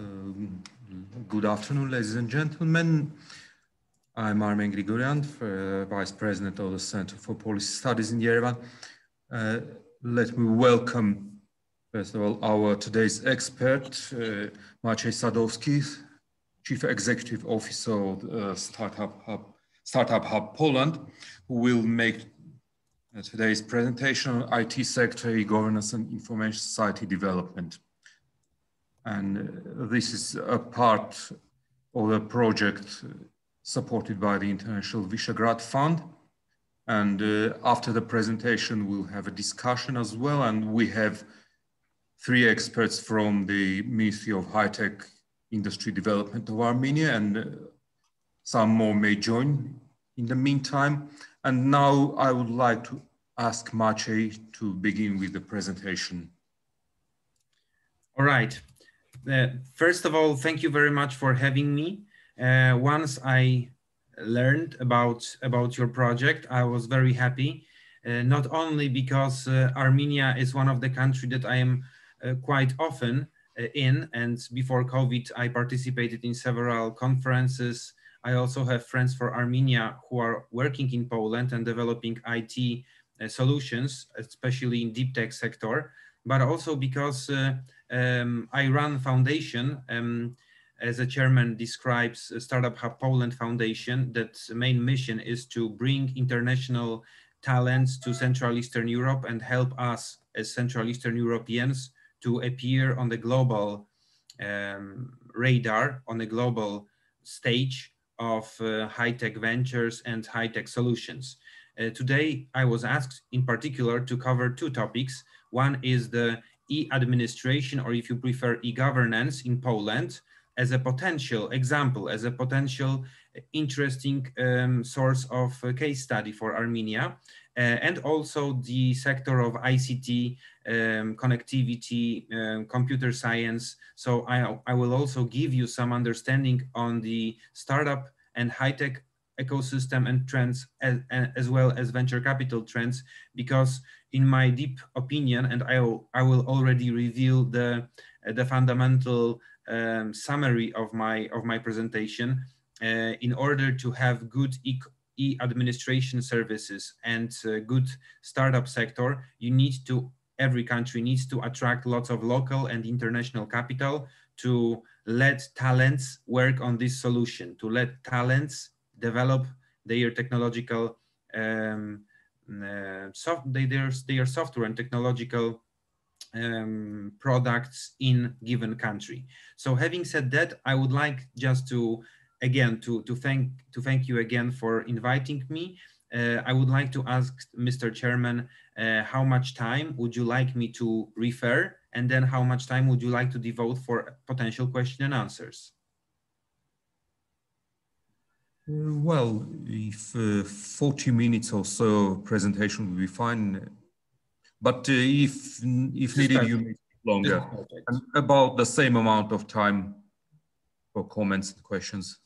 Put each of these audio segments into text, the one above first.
Um, good afternoon, ladies and gentlemen. I'm Armen Grigoryan, uh, Vice President of the Center for Policy Studies in Yerevan. Uh, let me welcome, first of all, our today's expert, uh, Maciej Sadowski, Chief Executive Officer of uh, Startup Hub, Startup Hub Poland, who will make uh, today's presentation on IT sector, e-governance and information society development. And uh, this is a part of a project supported by the International Visegrad Fund. And uh, after the presentation, we'll have a discussion as well. And we have three experts from the Ministry of High-Tech Industry Development of Armenia, and uh, some more may join in the meantime. And now I would like to ask Maciej to begin with the presentation. All right. Uh, first of all, thank you very much for having me. Uh, once I learned about, about your project, I was very happy, uh, not only because uh, Armenia is one of the countries that I am uh, quite often uh, in, and before COVID, I participated in several conferences. I also have friends for Armenia who are working in Poland and developing IT solutions, especially in deep tech sector, but also because um, I run foundation um, as the chairman describes Startup Hub Poland Foundation that main mission is to bring international talents to Central Eastern Europe and help us as Central Eastern Europeans to appear on the global um, radar, on the global stage of uh, high-tech ventures and high-tech solutions. Uh, today, I was asked in particular to cover two topics. One is the e-administration, or if you prefer e-governance in Poland as a potential example, as a potential interesting um, source of case study for Armenia. Uh, and also the sector of ICT, um, connectivity, um, computer science. So I, I will also give you some understanding on the startup and high-tech ecosystem and trends as, as well as venture capital trends because in my deep opinion and I will, I will already reveal the, the fundamental um, summary of my of my presentation uh, in order to have good e, e administration services and uh, good startup sector you need to every country needs to attract lots of local and international capital to let talents work on this solution to let talents develop their technological um, uh, soft, they, their, their software and technological um, products in given country. So having said that, I would like just to again to to thank to thank you again for inviting me. Uh, I would like to ask Mr. Chairman, uh, how much time would you like me to refer, and then how much time would you like to devote for potential question and answers? Uh, well, if uh, 40 minutes or so presentation will be fine, but uh, if if needed, you may longer, and about the same amount of time for comments and questions.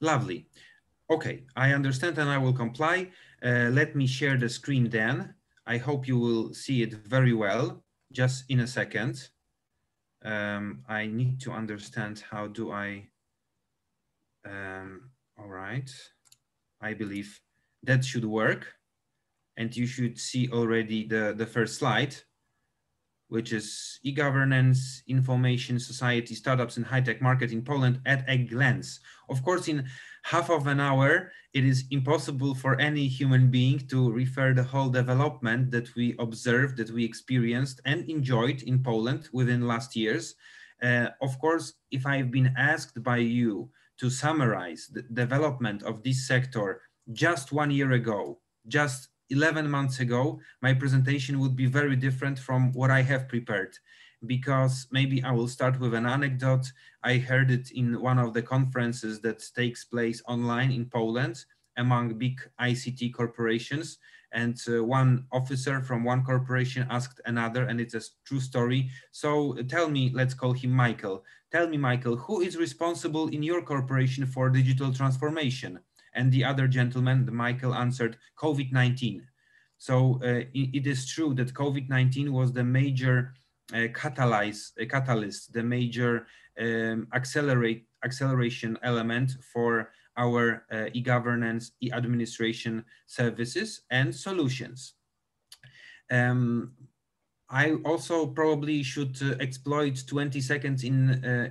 Lovely. Okay, I understand and I will comply. Uh, let me share the screen then. I hope you will see it very well, just in a second. Um, I need to understand how do I um, all right. I believe that should work. And you should see already the, the first slide, which is e-governance, information society, startups and high-tech market in Poland at a glance. Of course, in half of an hour, it is impossible for any human being to refer the whole development that we observed, that we experienced and enjoyed in Poland within last years. Uh, of course, if I've been asked by you to summarize the development of this sector just one year ago, just 11 months ago, my presentation would be very different from what I have prepared because maybe I will start with an anecdote. I heard it in one of the conferences that takes place online in Poland among big ICT corporations. And uh, one officer from one corporation asked another, and it's a true story. So tell me, let's call him Michael. Tell me, Michael, who is responsible in your corporation for digital transformation? And the other gentleman, Michael, answered COVID 19. So uh, it, is true that COVID 19 was the major catalyze, a catalyst, the major um, accelerate acceleration element for our uh, e-governance, e-administration services and solutions. Um, I also probably should uh, exploit 20 seconds in uh,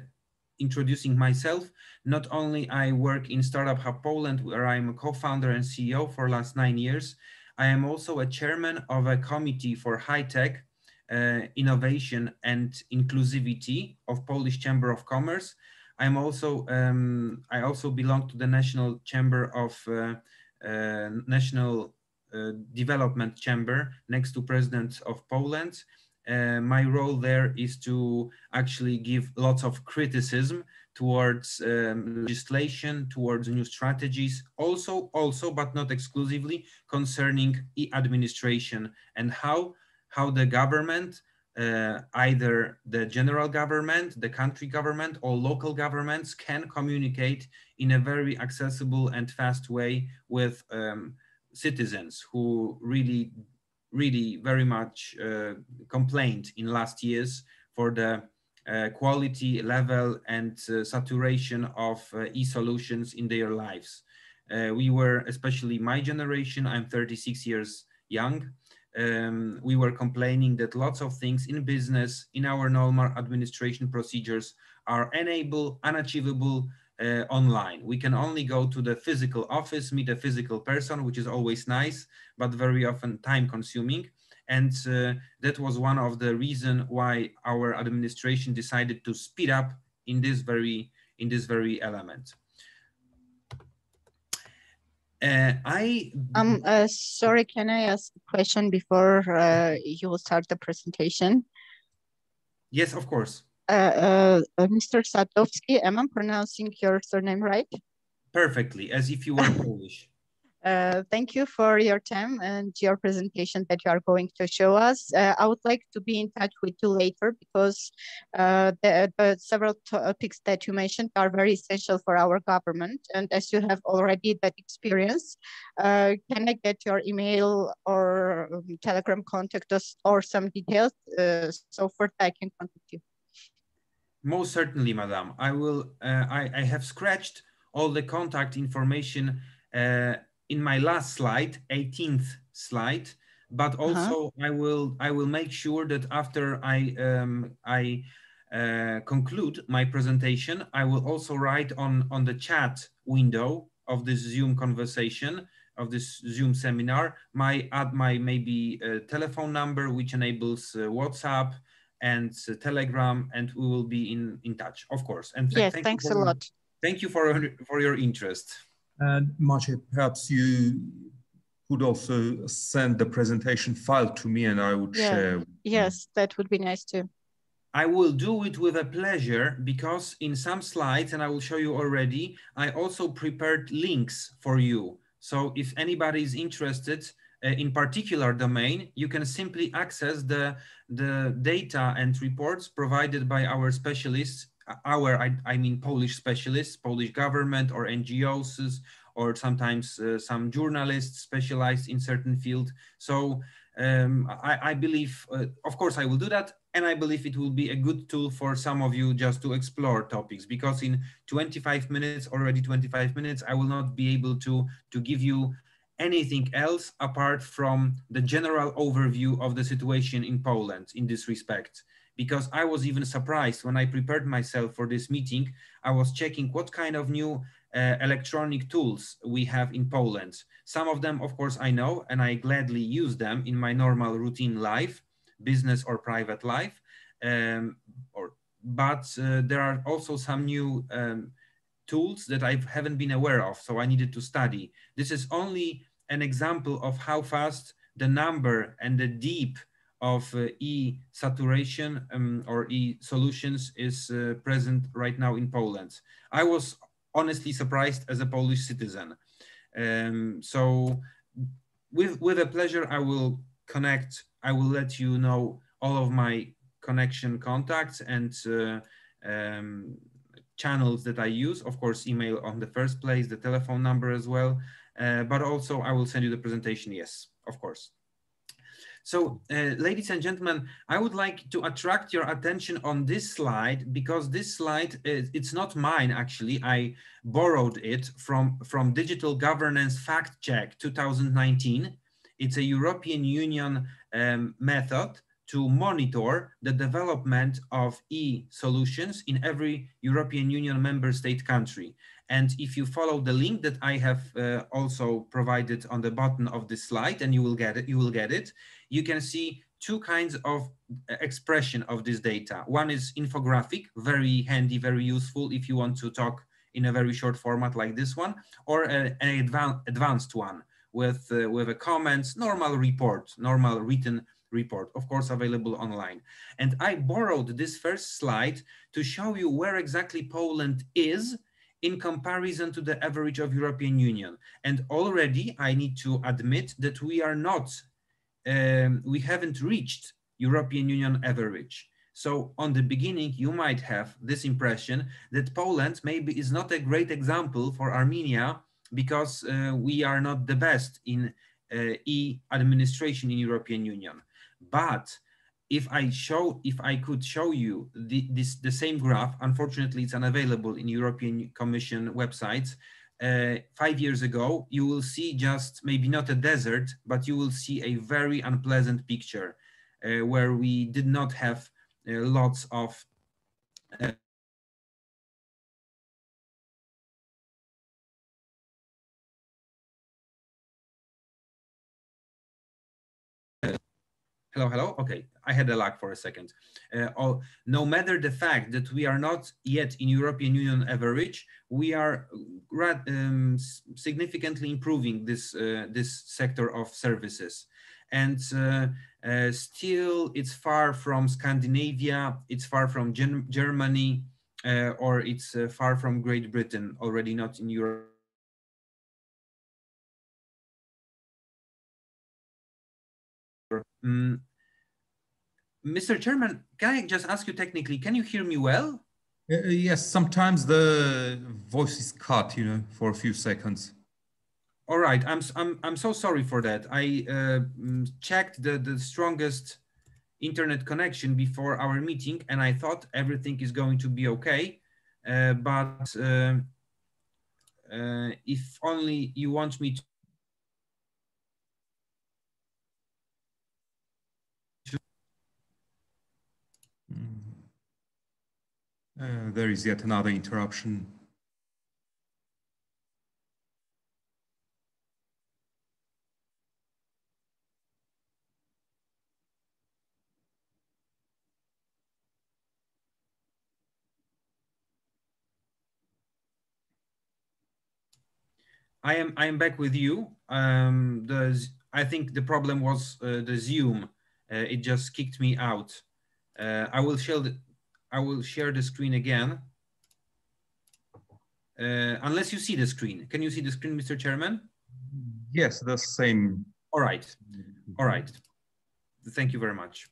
introducing myself. Not only I work in Startup Hub Poland, where I'm a co-founder and CEO for last nine years, I am also a chairman of a committee for high-tech uh, innovation and inclusivity of Polish Chamber of Commerce. I'm also um, I also belong to the National Chamber of uh, uh, National uh, Development Chamber next to President of Poland. My role there is to actually give lots of criticism towards um, legislation, towards new strategies, also, also, but not exclusively, concerning e-administration and how, how the government, uh, either the general government, the country government, or local governments can communicate in a very accessible and fast way with um, citizens who really, really very much uh, complained in last years for the uh, quality level and uh, saturation of uh, e-solutions in their lives. Uh, we were, especially my generation, I'm 36 years young, um, we were complaining that lots of things in business, in our normal administration procedures are unable, unachievable, uh, online. We can only go to the physical office, meet a physical person, which is always nice, but very often time consuming. And uh, that was one of the reason why our administration decided to speed up in this very, in this very element. Uh, I um uh, sorry, can I ask a question before uh, you will start the presentation? Yes, of course. Uh, uh, Mr. Sadowski, am I pronouncing your surname right? Perfectly, as if you were Polish. Uh, thank you for your time and your presentation that you are going to show us. Uh, I would like to be in touch with you later because uh, the, the, several topics that you mentioned are very essential for our government. And as you have already that experience, uh, can I get your email or um, telegram contact us or some details uh, so for that I can contact you? Most certainly, madam. I will. I, I have scratched all the contact information in my last slide, 18th slide, but uh-huh. also uh -huh. I will I will make sure that after I um, I uh, conclude my presentation, I will also write on on the chat window of this Zoom conversation of this Zoom seminar my add my maybe uh, telephone number which enables uh, WhatsApp and uh, Telegram, and we will be in in touch, of course. And th yes, thanks a lot. Thank you for for your interest. And Maciej, perhaps you could also send the presentation file to me and I would yeah. share. Yes, that would be nice too. I will do it with a pleasure because in some slides, and I will show you already, I also prepared links for you. So if anybody is interested uh, in particular domain, you can simply access the, the data and reports provided by our specialists our, I, I mean Polish specialists, Polish government or NGOs, or sometimes uh, some journalists specialized in certain field. So um, I, I, believe, uh, of course, I will do that. And I believe it will be a good tool for some of you just to explore topics because in 25 minutes, already 25 minutes, I will not be able to, to give you anything else apart from the general overview of the situation in Poland in this respect because I was even surprised when I prepared myself for this meeting. I was checking what kind of new uh, electronic tools we have in Poland. Some of them, of course, I know, and I gladly use them in my normal routine life, business or private life. Um, or, but uh, there are also some new um, tools that I haven't been aware of, so I needed to study. This is only an example of how fast the number and the deep of uh, e-saturation um, or e-solutions is uh, present right now in Poland. I was honestly surprised as a Polish citizen. Um, so with, with a pleasure, I will connect, I will let you know all of my connection contacts and uh, um, channels that I use. Of course, email on the first place, the telephone number as well. Uh, but also I will send you the presentation, yes, of course. So, uh, ladies and gentlemen, I would like to attract your attention on this slide because this slide, is, it's not mine actually. I borrowed it from, from Digital Governance Fact Check 2019. It's a European Union um, method to monitor the development of e-solutions in every European Union member state country. And if you follow the link that I have uh, also provided on the bottom of this slide, and you will get it, you will get it, you can see two kinds of uh, expression of this data. One is infographic, very handy, very useful if you want to talk in a very short format like this one, or a, an advan advanced one with, uh, with a comments, normal report, normal written report, of course, available online. And I borrowed this first slide to show you where exactly Poland is in comparison to the average of European Union. And already I need to admit that we are not, um, we haven't reached European Union average. So on the beginning, you might have this impression that Poland maybe is not a great example for Armenia because uh, we are not the best in uh, e-administration in European Union. But if I show, if I could show you the, this, the same graph, unfortunately it's unavailable in European Commission websites, uh, five years ago, you will see just maybe not a desert, but you will see a very unpleasant picture uh, where we did not have uh, lots of Hello, hello. Okay, I had a lag for a second. Uh, oh, no matter the fact that we are not yet in European Union average, we are um, significantly improving this uh, this sector of services, and uh, uh still it's far from Scandinavia, it's far from Gen Germany, uh, or it's uh, far from Great Britain. Already not in Europe. Mm, Mr. Chairman, can I just ask you technically, can you hear me well? Uh, uh, yes, sometimes the voice is cut, you know, for a few seconds. All right, I'm, I'm, I'm so sorry for that. I uh, mm, checked the, the strongest internet connection before our meeting and I thought everything is going to be okay. Uh, but uh, uh if only you want me Uh, there is yet another interruption. I am I am back with you. Um, the I think the problem was uh, the Zoom. Uh, it just kicked me out. Uh, I will share the, I will share the screen again. Uh, unless you see the screen. Can you see the screen, Mr. Chairman? Yes, the same. All right. All right. Thank you very much.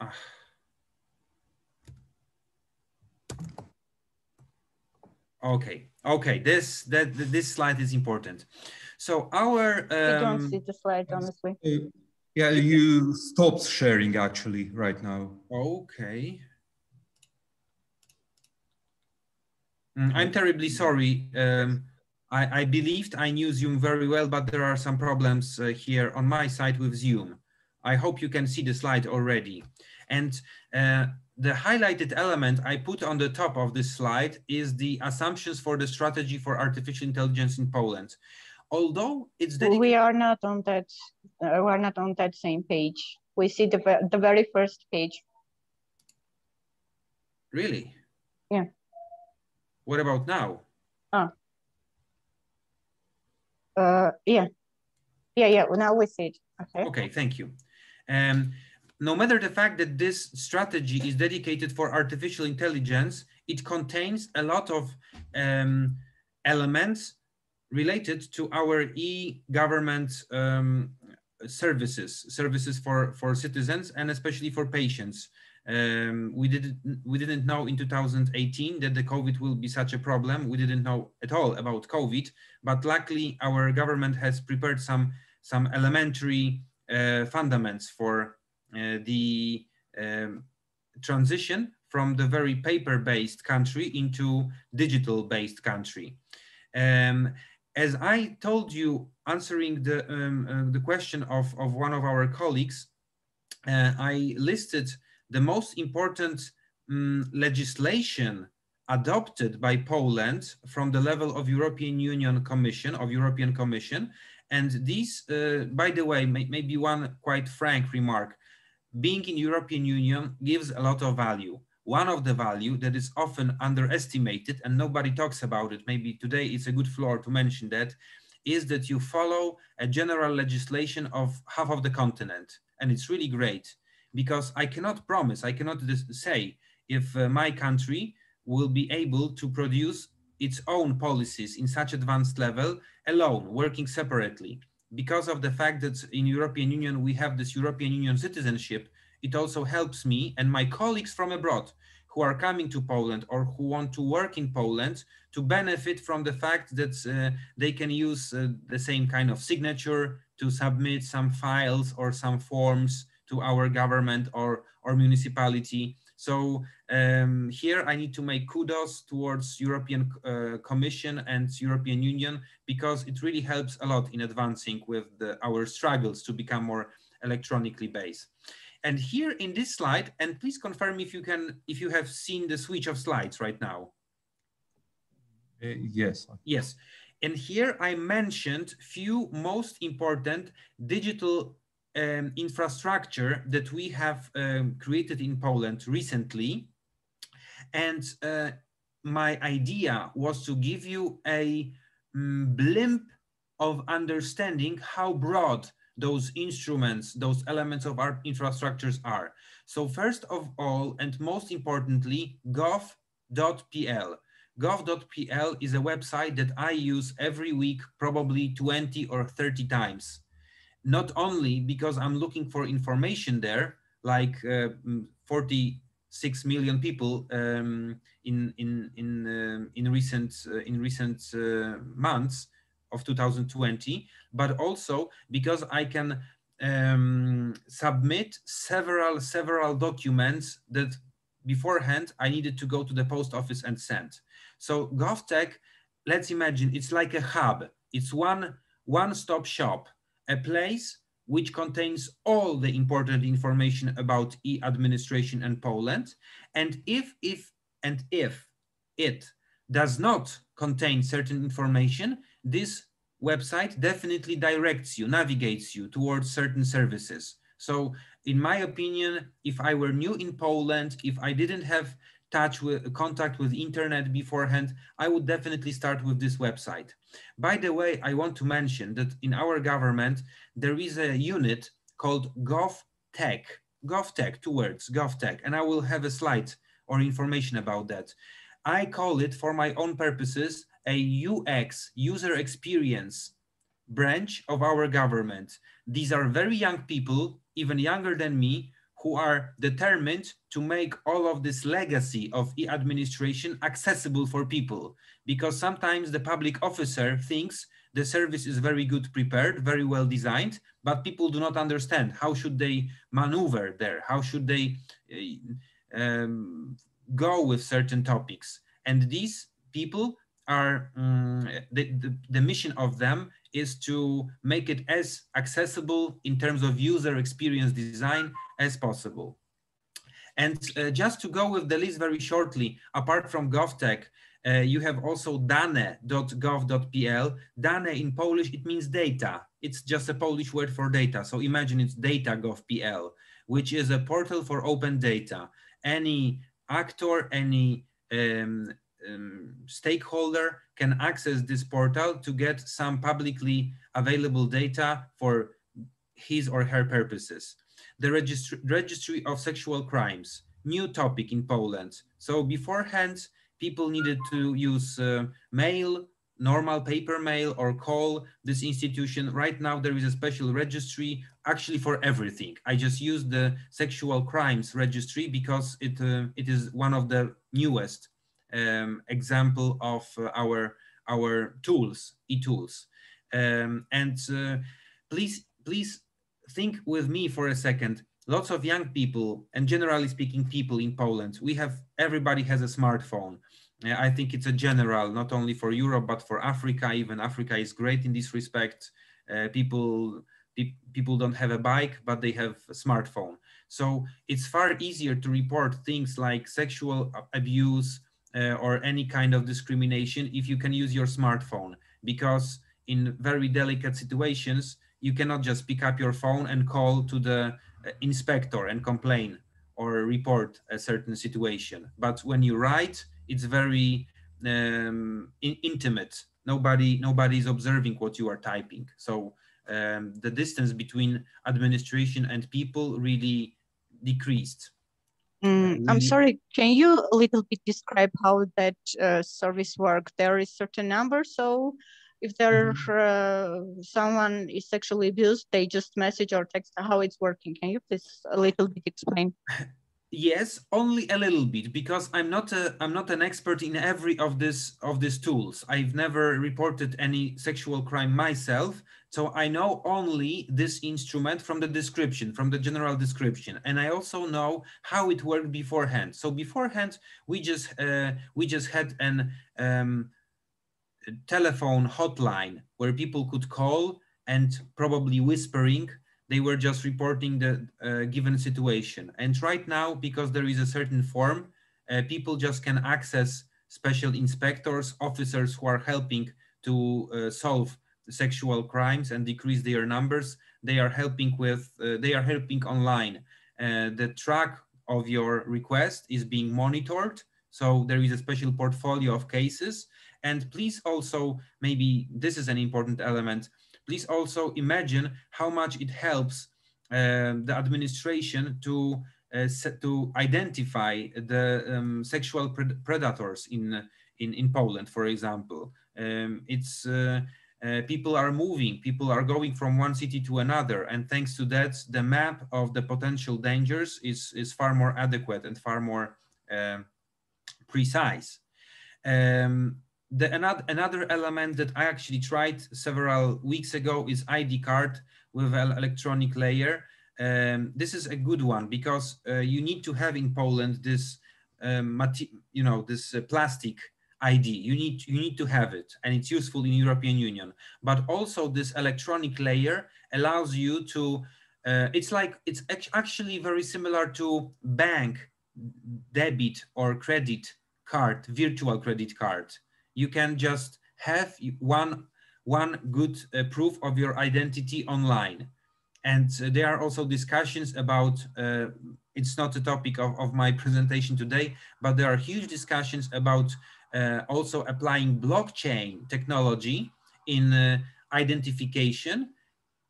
Ah. Okay. Okay. This that this slide is important. So our um, I don't see the slide honestly. Uh, yeah, you stopped sharing actually right now. Okay. Mm, I'm terribly sorry. Um, I, I, believed I knew Zoom very well, but there are some problems uh, here on my side with Zoom. I hope you can see the slide already. And uh, the highlighted element I put on the top of this slide is the assumptions for the strategy for artificial intelligence in Poland although it's dedicated- we are not on that we're not on that same page. We see the, the very first page. Really? Yeah. What about now? Oh uh yeah. Yeah yeah well, now we see it. Okay. Okay thank you. Um no matter the fact that this strategy is dedicated for artificial intelligence it contains a lot of um, elements related to our e-government um, services, services for, for citizens and especially for patients. Um, we didn't we didn't know in 2018 that the COVID will be such a problem. We didn't know at all about COVID, but luckily our government has prepared some some elementary uh, fundaments for uh, the um, transition from the very paper-based country into digital-based country. Um, as I told you, answering the, um, uh, the question of, of one of our colleagues, uh, I listed the most important um, legislation adopted by Poland from the level of European Union Commission, of European Commission. And these, uh, by the way, may, maybe one quite frank remark, being in European Union gives a lot of value. One of the value that is often underestimated and nobody talks about it, maybe today it's a good floor to mention that, is that you follow a general legislation of half of the continent. And it's really great because I cannot promise, I cannot say if uh, my country will be able to produce its own policies in such advanced level alone, working separately. Because of the fact that in European Union, we have this European Union citizenship, it also helps me and my colleagues from abroad who are coming to Poland or who want to work in Poland to benefit from the fact that uh, they can use uh, the same kind of signature to submit some files or some forms to our government or, or municipality. So um, here I need to make kudos towards European uh, Commission and European Union because it really helps a lot in advancing with the, our struggles to become more electronically based. And here in this slide, and please confirm if you can, if you have seen the switch of slides right now. Uh, yes. Yes. And here I mentioned few most important digital um, infrastructure that we have um, created in Poland recently. And uh, my idea was to give you a um, blimp of understanding how broad those instruments, those elements of our infrastructures are. So first of all, and most importantly, gov.pl. Gov.pl is a website that I use every week, probably 20 or 30 times not only because I'm looking for information there, like uh, mm, 46 million people um, in in in uh, in recent uh, in recent uh, months of 2020, but also because I can um, submit several several documents that beforehand I needed to go to the post office and send. So GovTech, let's imagine it's like a hub. It's one one-stop shop a place which contains all the important information about e-administration and Poland. And if, if, and if it does not contain certain information, this website definitely directs you, navigates you towards certain services. So in my opinion, if I were new in Poland, if I didn't have touch with contact with internet beforehand, I would definitely start with this website. By the way, I want to mention that in our government, there is a unit called GovTech, GovTech, two words, GovTech, and I will have a slide or information about that. I call it for my own purposes, a UX, user experience branch of our government. These are very young people, even younger than me, who are determined to make all of this legacy of e-administration accessible for people because sometimes the public officer thinks the service is very good prepared very well designed but people do not understand how should they maneuver there how should they uh, um, go with certain topics and these people are um, the, the, the mission of them is to make it as accessible in terms of user experience design as possible. And uh, just to go with the list very shortly, apart from GovTech, uh, you have also dane.gov.pl. Dane in Polish, it means data. It's just a Polish word for data. So imagine it's data.gov.pl, which is a portal for open data. Any actor, any um, um, stakeholder can access this portal to get some publicly available data for his or her purposes. The registry, registry of sexual crimes, new topic in Poland. So beforehand, people needed to use uh, mail, normal paper mail or call this institution. Right now, there is a special registry actually for everything. I just used the sexual crimes registry because it, uh, it is one of the newest um, example of uh, our our tools, e-tools. Um, and uh, please, please think with me for a second. Lots of young people and generally speaking people in Poland, we have, everybody has a smartphone. I think it's a general, not only for Europe, but for Africa. Even Africa is great in this respect. Uh, people, pe people don't have a bike, but they have a smartphone. So it's far easier to report things like sexual abuse or any kind of discrimination if you can use your smartphone, because in very delicate situations, you cannot just pick up your phone and call to the uh, inspector and complain or report a certain situation. But when you write, it's very um, in intimate. Nobody nobody is observing what you are typing. So um, the distance between administration and people really decreased. Mm, I'm sorry, can you a little bit describe how that uh, service works? There is certain number, so if there mm -hmm. uh, someone is sexually abused, they just message or text how it's working. Can you please a little bit explain? yes only a little bit because i'm not a i'm not an expert in every of this of these tools. I've never reported any sexual crime myself so i know only this instrument from the description from the general description and i also know how it worked beforehand. So beforehand we just uh, we just had an um, telephone hotline where people could call and probably whispering they were just reporting the uh, given situation. And right now, because there is a certain form, uh, people just can access special inspectors, officers who are helping to uh, solve sexual crimes and decrease their numbers. They are helping with, uh, they are helping online. Uh, the track of your request is being monitored. So there is a special portfolio of cases. And please also, maybe this is an important element, please also imagine how much it helps um, the administration to uh, to identify the um, sexual pred predators in, in in Poland, for example. Um, it's uh, uh, people are moving, people are going from one city to another, and thanks to that, the map of the potential dangers is is far more adequate and far more um, precise. Um, the another another element that I actually tried several weeks ago is ID card with an electronic layer. Um, this is a good one because uh, you need to have in Poland this um, you know this uh, plastic ID. You need you need to have it, and it's useful in European Union. But also this electronic layer allows you to. Uh, it's like it's actually very similar to bank debit or credit card, virtual credit card you can just have one, one good uh, proof of your identity online. And uh, there are also discussions about, uh, it's not a topic of, of my presentation today, but there are huge discussions about uh, also applying blockchain technology in uh, identification,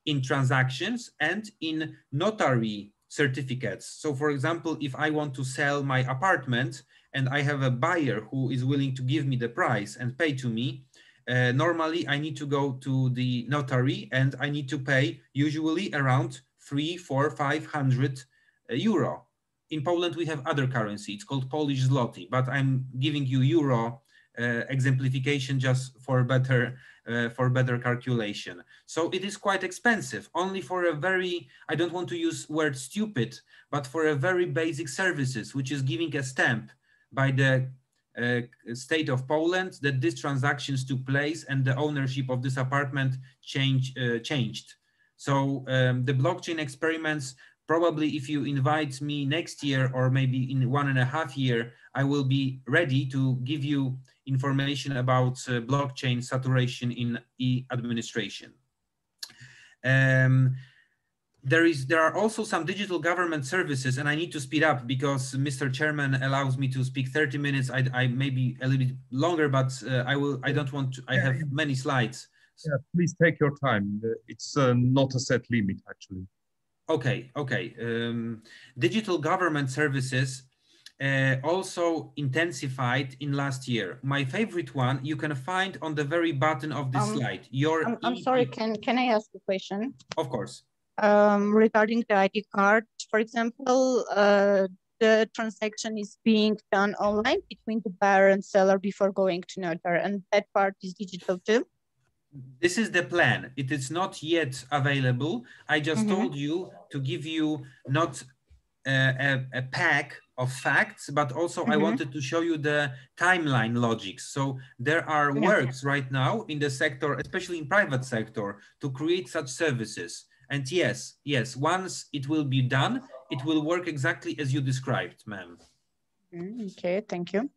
in transactions, and in notary certificates. So for example, if I want to sell my apartment, and I have a buyer who is willing to give me the price and pay to me, uh, normally I need to go to the notary and I need to pay usually around three, four, five hundred uh, euro. In Poland, we have other currency. It's called Polish zloty, but I'm giving you euro uh, exemplification just for better uh, for better calculation. So it is quite expensive, only for a very, I don't want to use word stupid, but for a very basic services, which is giving a stamp by the uh, state of Poland that these transactions took place and the ownership of this apartment change, uh, changed. So um, the blockchain experiments, probably if you invite me next year or maybe in one and a half year, I will be ready to give you information about uh, blockchain saturation in e-administration. Um, there is there are also some digital government services and i need to speed up because mr chairman allows me to speak 30 minutes i, I maybe a little bit longer but uh, i will i don't want to i have many slides yeah, please take your time it's uh, not a set limit actually okay okay um, digital government services uh, also intensified in last year. My favorite one you can find on the very bottom of this um, slide. Your I'm, I'm sorry, can can I ask a question? Of course um, regarding the ID card, for example, uh, the transaction is being done online between the buyer and seller before going to notary, and that part is digital too? this is the plan. It is not yet available. I just mm -hmm. told you to give you not a, a, pack of facts, but also mm -hmm. I mm-hmm. wanted to show you the timeline logics. So there are yeah. works right now in the sector, especially in private sector, to create such services. And yes, yes, once it will be done, it will work exactly as you described, ma'am. Mm, okay, thank you.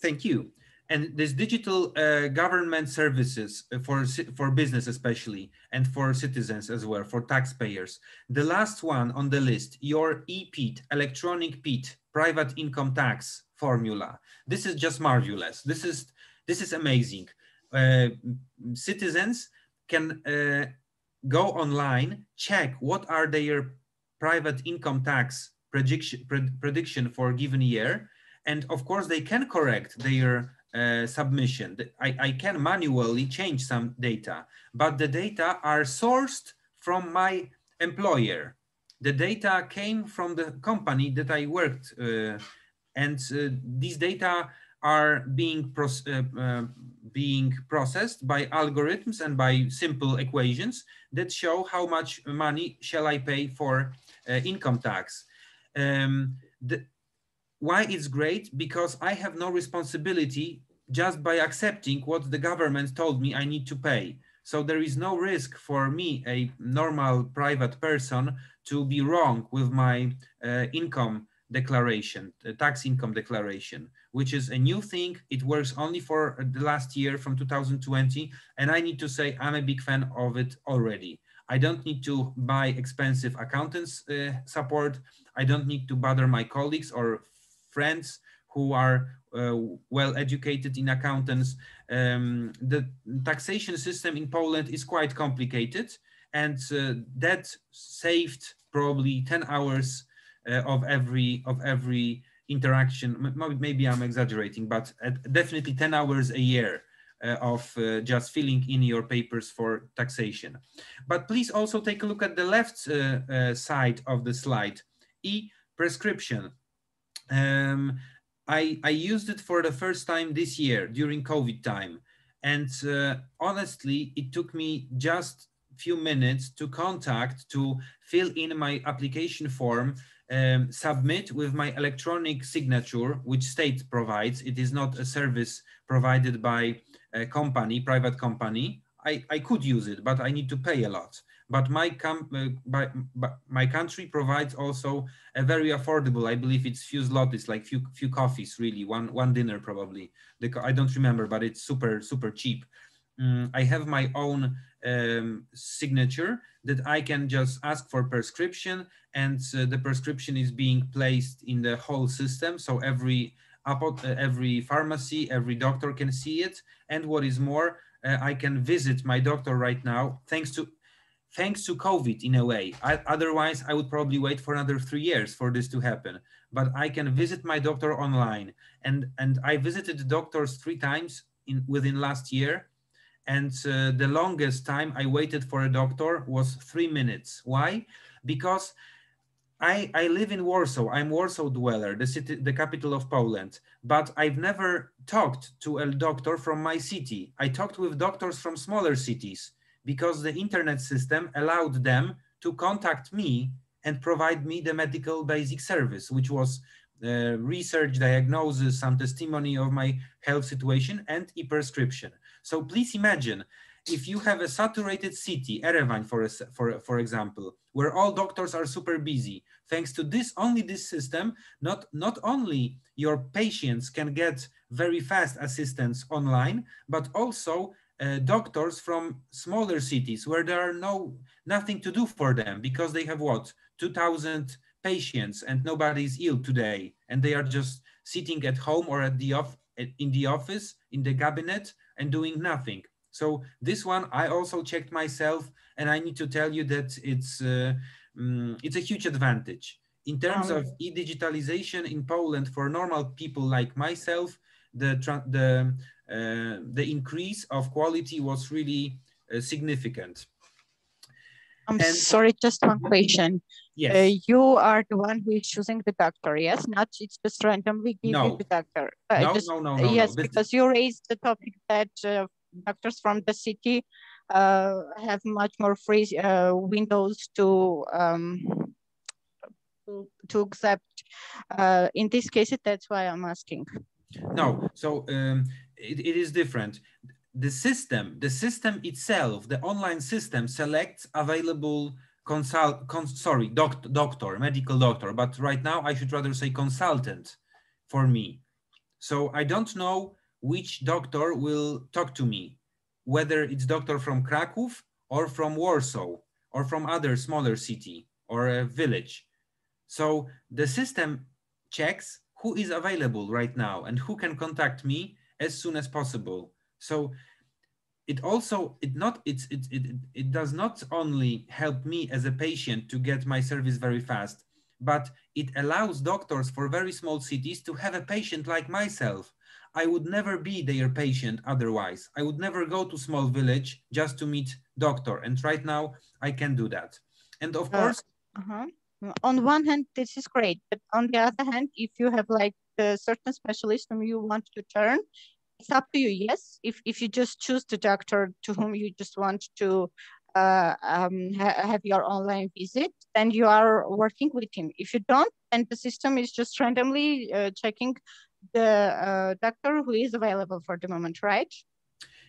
Thank you. And this digital uh, government services for for business especially and for citizens as well for taxpayers. The last one on the list your EPIT electronic PIT private income tax formula. This is just marvelous. This is this is amazing. Uh, citizens can uh, go online check what are their private income tax prediction prediction for a given year and of course they can correct their uh, submission. I, I can manually change some data, but the data are sourced from my employer. The data came from the company that I worked, uh, and uh, these data are being, uh, uh, being processed by algorithms and by simple equations that show how much money shall I pay for income tax. Um, the, why it's great? Because I have no responsibility just by accepting what the government told me I need to pay. So there is no risk for me, a normal private person, to be wrong with my uh, income declaration, the tax income declaration, which is a new thing. It works only for the last year from 2020. And I need to say I'm a big fan of it already. I don't need to buy expensive accountants uh, support. I don't need to bother my colleagues or friends who are uh, well educated in accountants. Um, the taxation system in Poland is quite complicated and uh, that saved probably 10 hours uh, of every of every interaction. Maybe I'm exaggerating, but definitely 10 hours a year uh, of uh, just filling in your papers for taxation. But please also take a look at the left uh, side of the slide, e-prescription. Um, I, I used it for the first time this year during COVID time. And uh, honestly, it took me just few minutes to contact to fill in my application form um, submit with my electronic signature which state provides it is not a service provided by a company private company I, I could use it but i need to pay a lot but my, com uh, by, by, my country provides also a very affordable, I believe it's few zlotys, like few, few coffees, really, one, one dinner probably. The, I don't remember, but it's super, super cheap. Mm, I have my own um, signature that I can just ask for prescription and uh, the prescription is being placed in the whole system. So every, uh, every pharmacy, every doctor can see it. And what is more, uh, I can visit my doctor right now, thanks to thanks to COVID in a way. I, otherwise, I would probably wait for another three years for this to happen. But I can visit my doctor online, and and I visited doctors three times in within last year, and uh, the longest time I waited for a doctor was three minutes. Why? Because I, I live in Warsaw. I'm Warsaw dweller, the city, the capital of Poland. But I've never talked to a doctor from my city. I talked with doctors from smaller cities because the internet system allowed them to contact me and provide me the medical basic service, which was uh, research, diagnosis, some testimony of my health situation, and e-prescription. So please imagine if you have a saturated city, Yerevan, for, a, for, for example, where all doctors are super busy, thanks to this, only this system, not, not only your patients can get very fast assistance online, but also uh, doctors from smaller cities where there are no nothing to do for them because they have what? 2000 patients and nobody is ill today and they are just sitting at home or at the off in the office in the cabinet and doing nothing so this one i also checked myself and i need to tell you that it's uh, um, it's a huge advantage in terms of e-digitalization in poland for normal people like myself the the uh, the increase of quality was really uh, significant. I'm and, sorry, just one question. Yes. Uh, you are the one who is choosing the doctor, yes? Not it's just randomly give no. you the doctor. Uh, no, just, no, no, no, Yes, no. because you raised the topic that uh, doctors from the city uh, have much more free uh, windows to um, to, to accept. Uh, in this case, that's why I'm asking. No, so um, it, it is different. The system, the system itself, the online system selects available consult, cons, sorry, doc, doctor, medical doctor, but right now I should rather say consultant for me. So I don't know which doctor will talk to me, whether it's doctor from Krakow or from Warsaw or from other smaller city or a village. So the system checks who is available right now and who can contact me as soon as possible. So it also it not it's it, it it does not only help me as a patient to get my service very fast, but it allows doctors for very small cities to have a patient like myself. I would never be their patient otherwise. I would never go to small village just to meet doctor. And right now I can do that. And of uh, course, uh -huh on one hand, this is great, but on the other hand, if you have like a certain specialist whom you want to turn, it's up to you. Yes, if if you just choose the doctor to whom you just want to uh, um, ha have your online visit, then you are working with him. If you don't, then the system is just randomly uh, checking the uh, doctor who is available for the moment, right?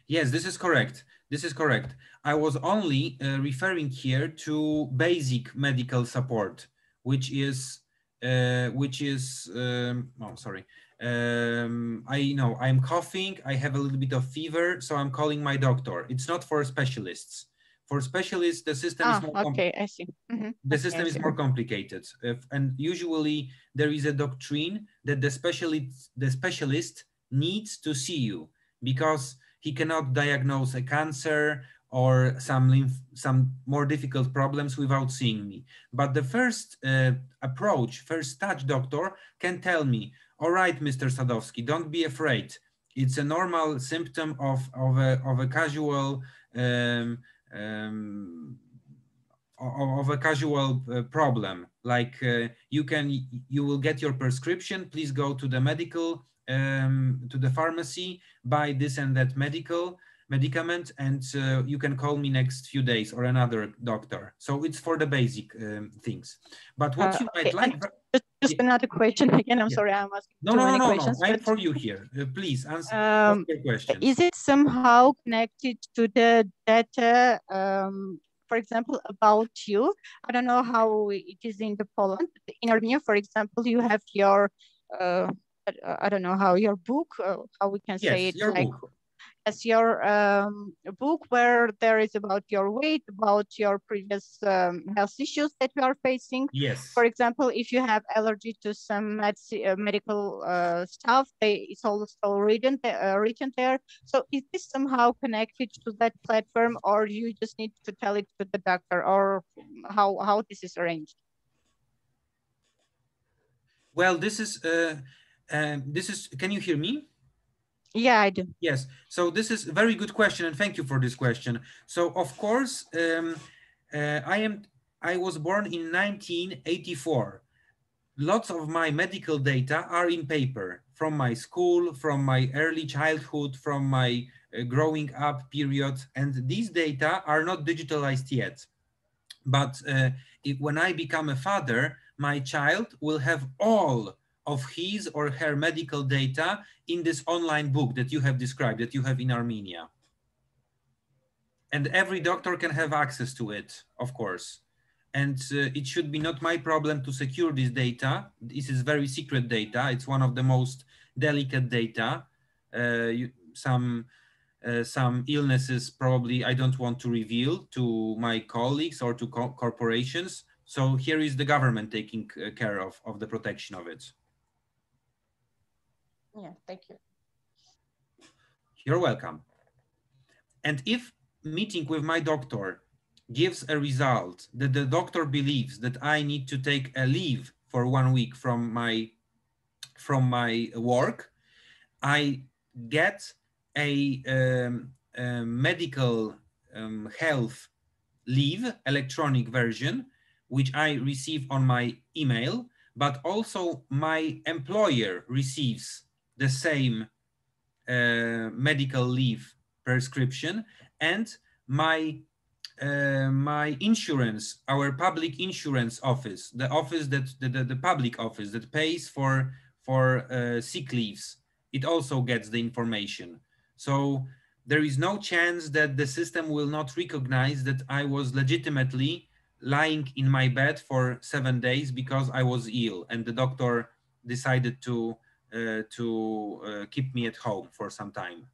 Yes, this is correct. This is correct. I was only uh, referring here to basic medical support, which is uh, which is um, oh sorry. Um, I know I'm coughing. I have a little bit of fever, so I'm calling my doctor. It's not for specialists. For specialists, the system ah, is more okay. I see. Mm -hmm. The okay, system is more complicated, if, and usually there is a doctrine that the specialist the specialist needs to see you because he cannot diagnose a cancer or some lymph, some more difficult problems without seeing me. But the first uh, approach, first touch doctor can tell me, all right, Mr. Sadowski, don't be afraid. It's a normal symptom of, of, a, of a casual um, um, of a casual uh, problem like uh, you can you will get your prescription please go to the medical um, to the pharmacy, buy this and that medical medicament, and uh, you can call me next few days or another doctor. So it's for the basic um, things. But what uh, you might okay. like. Just, just yeah. another question again. I'm yeah. sorry, I'm asking no, too no, many no, questions. No, I'm for you here. Uh, please answer um, your question. Is it somehow connected to the data um, for example, about you. I don't know how it is in the Poland. In Armenia, for example, you have your uh, I don't know how your book, uh, how we can yes, say it, like book. As your um, book where there is about your weight, about your previous um, health issues that you are facing. Yes. For example, if you have allergy to some med uh, medical uh, stuff, they, it's also written, uh, written there. So is this somehow connected to that platform or you just need to tell it to the doctor or how, how this is arranged? Well, this is uh, um, this is, can you hear me? Yeah, I do. Yes. So this is a very good question, and thank you for this question. So of course, um, uh, I am. I was born in 1984. Lots of my medical data are in paper from my school, from my early childhood, from my uh, growing up period, and these data are not digitalized yet. But uh, when I become a father, my child will have all of his or her medical data in this online book that you have described, that you have in Armenia. And every doctor can have access to it, of course. And uh, it should be not my problem to secure this data. This is very secret data. It's one of the most delicate data. Uh, you, some uh, some illnesses probably I don't want to reveal to my colleagues or to co corporations. So here is the government taking uh, care of, of the protection of it. Yeah, thank you. You're welcome. And if meeting with my doctor gives a result that the doctor believes that I need to take a leave for one week from my from my work, I get a, um, a medical um, health leave electronic version, which I receive on my email, but also my employer receives the same uh, medical leave prescription and my uh, my insurance, our public insurance office, the office that the, the, the public office that pays for for uh, sick leaves, it also gets the information. So there is no chance that the system will not recognize that I was legitimately lying in my bed for seven days because I was ill and the doctor decided to to uh, keep me at home for some time.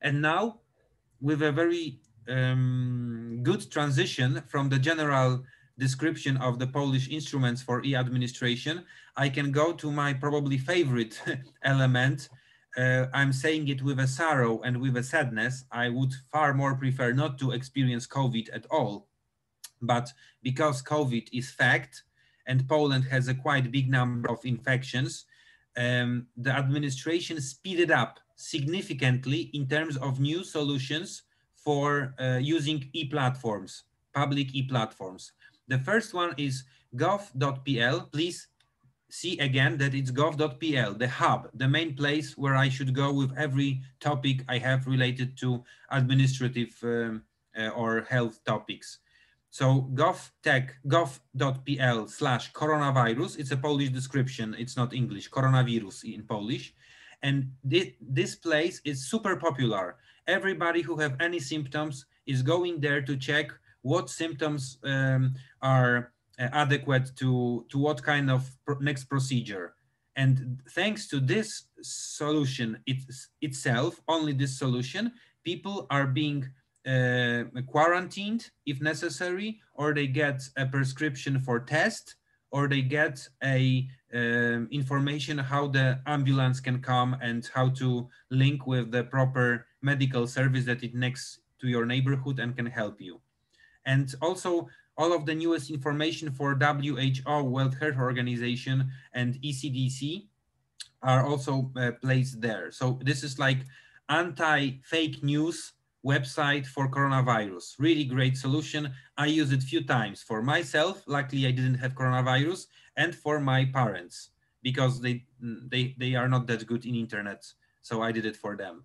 And now with a very um, good transition from the general description of the Polish instruments for e-administration, I can go to my probably favorite element. Uh, I'm saying it with a sorrow and with a sadness. I would far more prefer not to experience COVID at all. But because COVID is fact and Poland has a quite big number of infections, um, the administration speeded up significantly in terms of new solutions for uh, using e-platforms, public e-platforms. The first one is gov.pl. Please see again that it's gov.pl, the hub, the main place where I should go with every topic I have related to administrative um, uh, or health topics. So govtech, gov.pl slash coronavirus, it's a Polish description, it's not English, coronavirus in Polish. And this, this place is super popular. Everybody who have any symptoms is going there to check what symptoms um, are uh, adequate to, to what kind of pro next procedure. And thanks to this solution it, itself, only this solution, people are being uh, quarantined if necessary, or they get a prescription for test, or they get a um, information how the ambulance can come and how to link with the proper medical service that it next to your neighborhood and can help you. And also all of the newest information for WHO, World Health Organization and ECDC are also uh, placed there. So this is like anti-fake news website for coronavirus. Really great solution. I use it few times for myself. Luckily, I didn't have coronavirus and for my parents because they, they, they are not that good in internet. So I did it for them.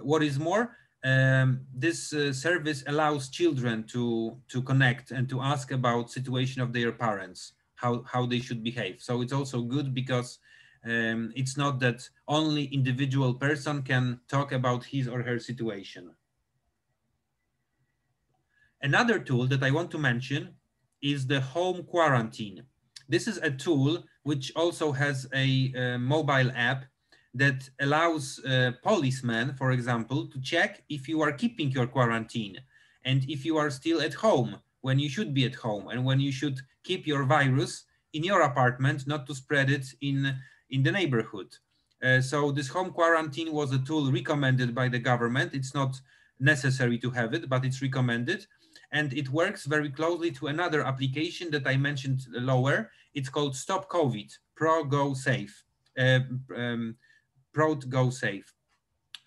What is more, um, this uh, service allows children to, to connect and to ask about situation of their parents, how, how they should behave. So it's also good because um, it's not that only individual person can talk about his or her situation. Another tool that I want to mention is the home quarantine. This is a tool which also has a, a mobile app that allows uh, policemen, for example, to check if you are keeping your quarantine and if you are still at home when you should be at home and when you should keep your virus in your apartment, not to spread it in, in the neighborhood. Uh, so this home quarantine was a tool recommended by the government. It's not necessary to have it, but it's recommended and it works very closely to another application that I mentioned lower. It's called Stop COVID, Pro Go Safe, uh, um, Pro Go Safe.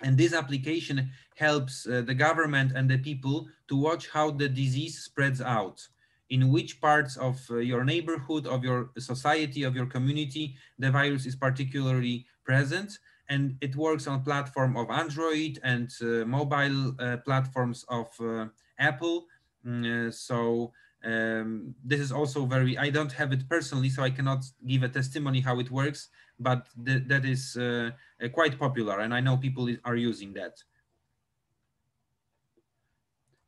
And this application helps uh, the government and the people to watch how the disease spreads out, in which parts of uh, your neighborhood, of your society, of your community, the virus is particularly present. And it works on platform of Android and uh, mobile uh, platforms of uh, Apple so um, this is also very, I don't have it personally, so I cannot give a testimony how it works, but th that is uh, uh, quite popular and I know people are using that.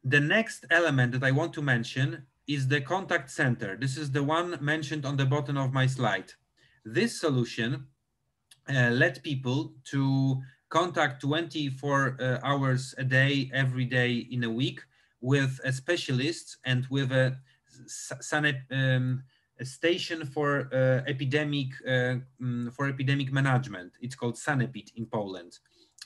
The next element that I want to mention is the contact center. This is the one mentioned on the bottom of my slide. This solution uh, let people to contact 24 uh, hours a day, every day in a week with a specialist and with a, um, a station for uh, epidemic uh, um, for epidemic management. It's called Sanepid in Poland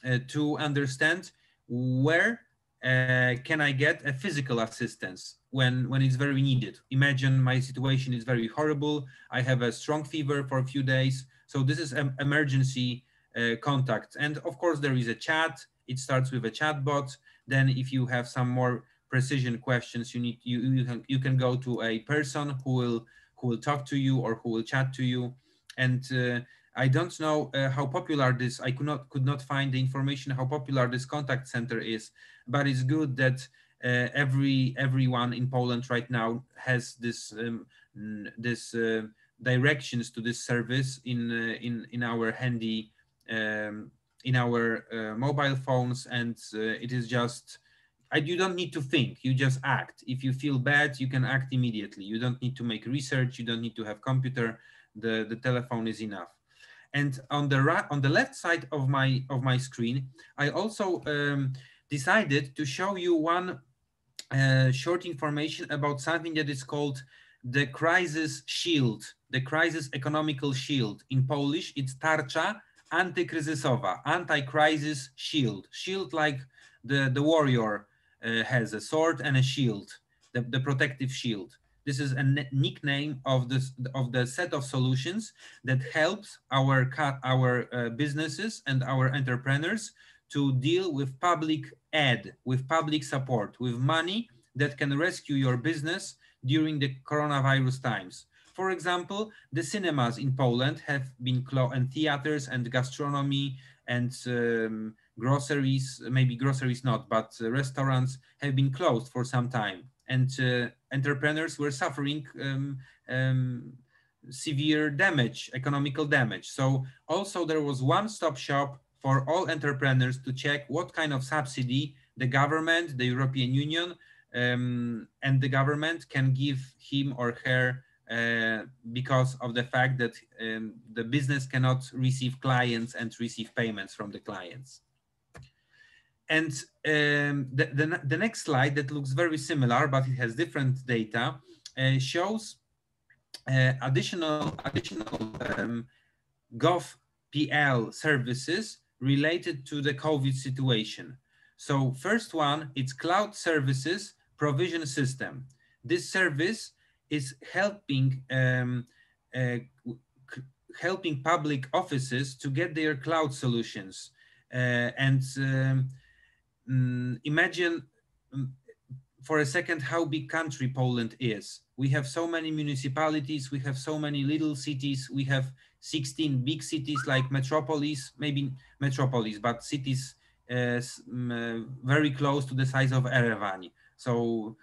uh, to understand where uh, can I get a physical assistance when when it's very needed. Imagine my situation is very horrible. I have a strong fever for a few days. So this is an emergency uh, contact. And of course, there is a chat. It starts with a chat bot. Then if you have some more precision questions, you need you you can, you can go to a person who will who will talk to you or who will chat to you. And uh, I don't know uh, how popular this, I could not, could not find the information how popular this contact center is, but it's good that uh, every everyone in Poland right now has this um, this uh, directions to this service in uh, in in our handy um, in our uh, mobile phones and it is just I, you don't need to think you just act. If you feel bad you can act immediately. You don't need to make research you don't need to have computer the the telephone is enough. And on the right on the left side of my of my screen i also um, decided to show you one uh, short information about something that is called the crisis shield the crisis economical shield. In polish it's tarcza antykryzysowa anti-crisis shield. Shield like the the warrior has a sword and a shield, the, the protective shield. This is a nickname of this of the set of solutions that helps our our uh, businesses and our entrepreneurs to deal with public aid, with public support, with money that can rescue your business during the coronavirus times. For example, the cinemas in Poland have been closed, and theaters and gastronomy and um, groceries, maybe groceries not, but uh, restaurants have been closed for some time. And uh, entrepreneurs were suffering um, um, severe damage, economical damage. So also there was one-stop shop for all entrepreneurs to check what kind of subsidy the government, the European Union, um, and the government can give him or her uh, because of the fact that um, the business cannot receive clients and receive payments from the clients. And um, the, the, the, next slide that looks very similar, but it has different data, uh, shows uh, additional, additional um, GovPL services related to the COVID situation. So first one, it's cloud services provision system. This service is helping um, uh, helping public offices to get their cloud solutions. Uh, and um, um, imagine um, for a second how big country Poland is. We have so many municipalities, we have so many little cities, we have 16 big cities like metropolis, maybe metropolis, but cities uh, uh, very close to the size of Yerevan. So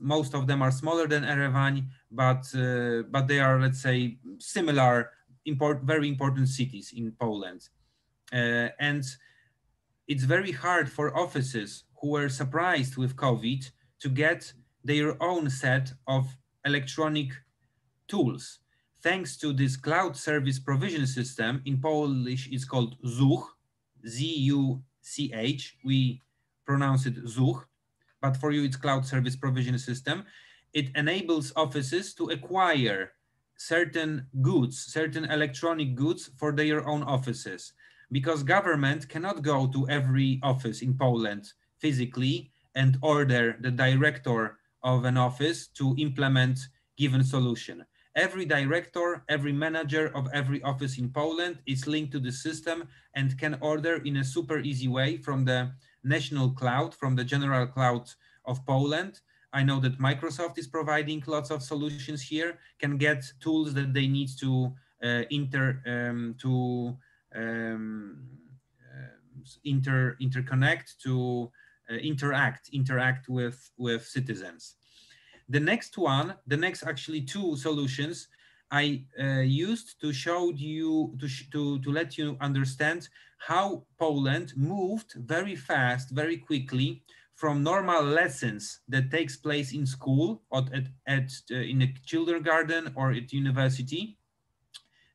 most of them are smaller than Yerevan, but uh, but they are let's say similar, import, very important cities in Poland, uh, and it's very hard for offices who were surprised with COVID to get their own set of electronic tools. Thanks to this cloud service provision system, in Polish it's called ZUCH, Z-U-C-H, we pronounce it ZUCH, but for you it's cloud service provision system. It enables offices to acquire certain goods, certain electronic goods for their own offices because government cannot go to every office in Poland physically and order the director of an office to implement given solution. Every director, every manager of every office in Poland is linked to the system and can order in a super easy way from the national cloud, from the general cloud of Poland. I know that Microsoft is providing lots of solutions here, can get tools that they need to uh, inter um, to um, uh, inter interconnect to uh, interact interact with with citizens the next one the next actually two solutions i uh, used to show you to, to to let you understand how poland moved very fast very quickly from normal lessons that takes place in school or at, at uh, in a kindergarten or at university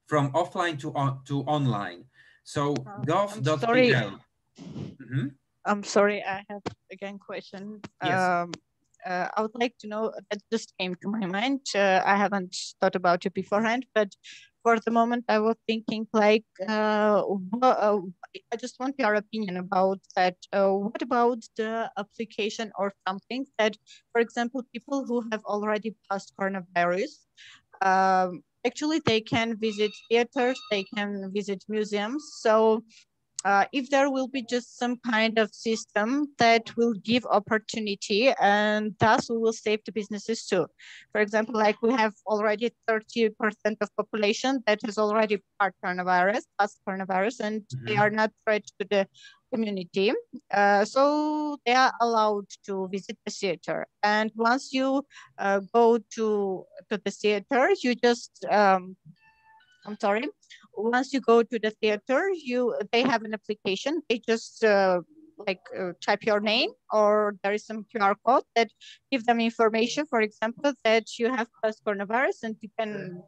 from offline to, on, to online. So gov.pl. Mm -hmm. I'm sorry, I have again question. Yes. Um, uh, I would like to know, that just came to my mind. Uh, I haven't thought about it beforehand, but for the moment I was thinking like, uh, uh I just want your opinion about that. Uh, what about the application or something that, for example, people who have already passed coronavirus, um, actually they can visit theaters, they can visit museums. So uh, if there will be just some kind of system that will give opportunity and thus we will save the businesses too. For example, like we have already 30% of population that is already part coronavirus, past coronavirus, and mm -hmm. they are not threat to the community. Uh, so they are allowed to visit the theater. And once you uh, go to, to the theater, you just, um, I'm sorry, once you go to the theater, you they have an application. They just uh, like uh, type your name or there is some QR code that give them information, for example, that you have coronavirus and you can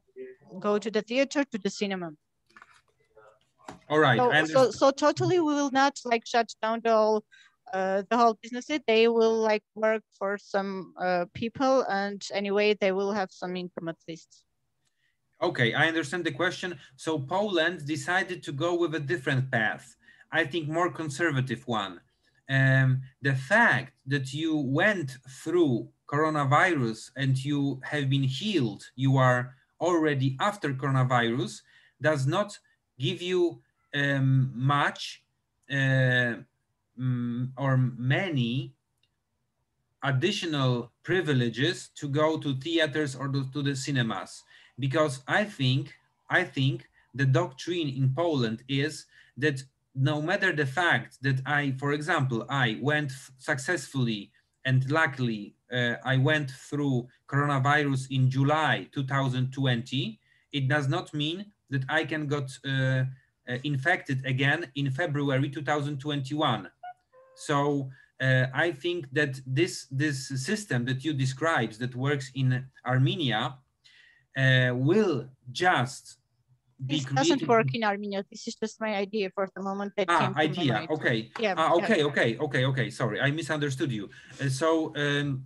go to the theater, to the cinema. All right. So, so, so, totally we will not like shut down the whole, uh, the whole business. They will like work for some uh, people and anyway, they will have some income at least. Okay, I understand the question. So Poland decided to go with a different path. I think more conservative one. Um, the fact that you went through coronavirus and you have been healed, you are already after coronavirus, does not give you um, much uh, um, or many additional privileges to go to theaters or to, to the cinemas. Because I think I think the doctrine in Poland is that no matter the fact that I, for example, I went successfully and luckily uh, I went through coronavirus in July 2020, it does not mean that I can got uh, uh, infected again in February 2021. So uh, I think that this this system that you describes that works in Armenia uh, will just be this doesn't work in Armenia. This is just my idea for the moment. That ah, idea. Okay. Yeah. Ah, okay. Yeah. Okay. Okay. Okay. Sorry, I misunderstood you. Uh, so um,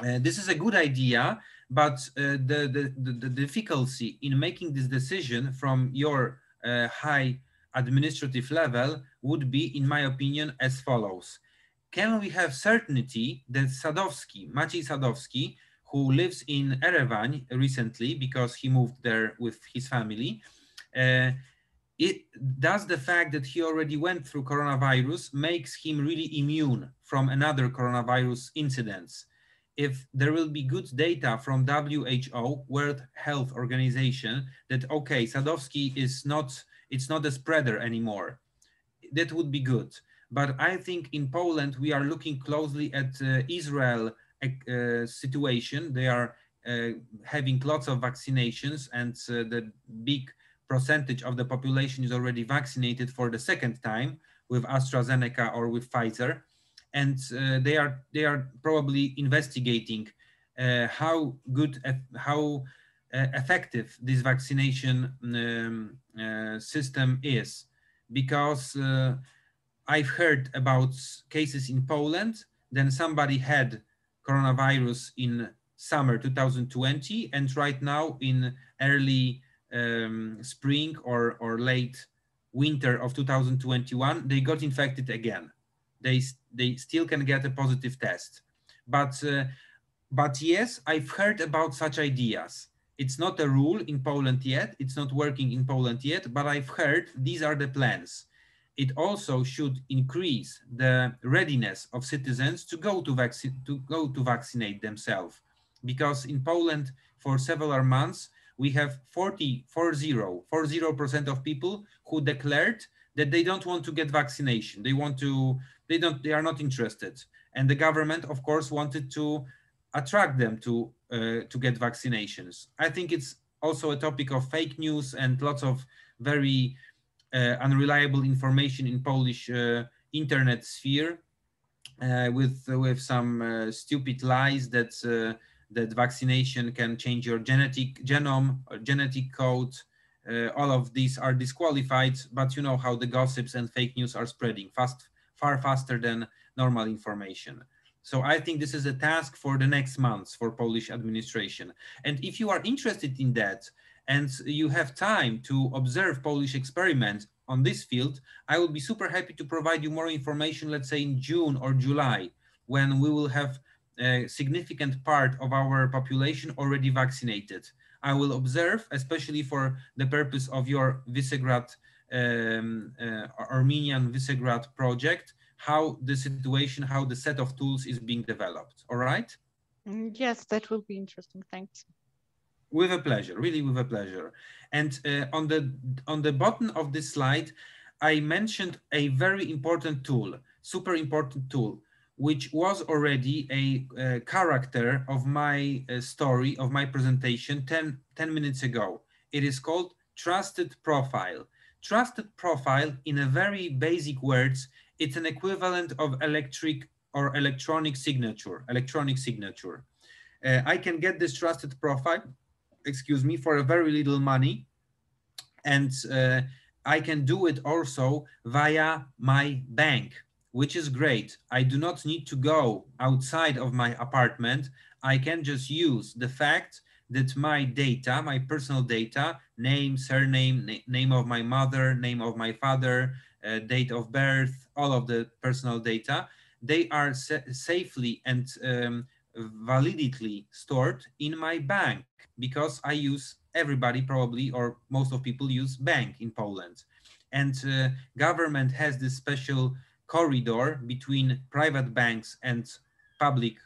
uh, this is a good idea, but uh, the, the, the the difficulty in making this decision from your uh, high administrative level would be, in my opinion, as follows. Can we have certainty that Sadowski, Maciej Sadowski, who lives in Yerevan recently because he moved there with his family. Uh, it does the fact that he already went through coronavirus makes him really immune from another coronavirus incidents. If there will be good data from WHO, World Health Organization, that okay, Sadowski is not, it's not a spreader anymore, that would be good. But I think in Poland, we are looking closely at uh, Israel uh, situation. They are uh, having lots of vaccinations and uh, the big percentage of the population is already vaccinated for the second time with AstraZeneca or with Pfizer. And they are they are probably investigating how good, how effective this vaccination um, system is because uh, I've heard about cases in Poland. Then somebody had coronavirus in summer 2020 and right now in early um, spring or, or late winter of 2021 they got infected again they they still can get a positive test but uh, but yes i've heard about such ideas it's not a rule in poland yet it's not working in poland yet but i've heard these are the plans it also should increase the readiness of citizens to go to, vaccine, to go to vaccinate themselves. Because in Poland, for several months, we have 40, 40, 40% of people who declared that they don't want to get vaccination. They want to, they don't, they are not interested. And the government, of course, wanted to attract them to, uh, to get vaccinations. I think it's also a topic of fake news and lots of very uh, unreliable information in Polish uh, internet sphere uh, with with some stupid lies that that vaccination can change your genetic genome or genetic code. Uh, all of these are disqualified, but you know how the gossips and fake news are spreading fast, far faster than normal information. So I think this is a task for the next months for Polish administration. And if you are interested in that, and you have time to observe Polish experiments on this field, I will be super happy to provide you more information, let's say in June or July, when we will have a significant part of our population already vaccinated. I will observe, especially for the purpose of your Visegrad um, uh, Armenian Visegrad project, how the situation, how the set of tools is being developed. All right? Mm, yes, that will be interesting. Thanks. With a pleasure, really with a pleasure. And uh, on the on the bottom of this slide, I mentioned a very important tool, super important tool, which was already a, a character of my uh, story, of my presentation 10, 10 minutes ago. It is called trusted profile. Trusted profile, in a very basic words, it's an equivalent of electric or electronic signature, electronic signature. Uh, I can get this trusted profile, excuse me, for a very little money. And uh, I can do it also via my bank, which is great. I do not need to go outside of my apartment. I can just use the fact that my data, my personal data, name, surname, na name of my mother, name of my father, uh, date of birth, all of the personal data, they are sa safely and um, validly stored in my bank because I use everybody probably or most of people use bank in Poland. And uh, government has this special corridor between private banks and public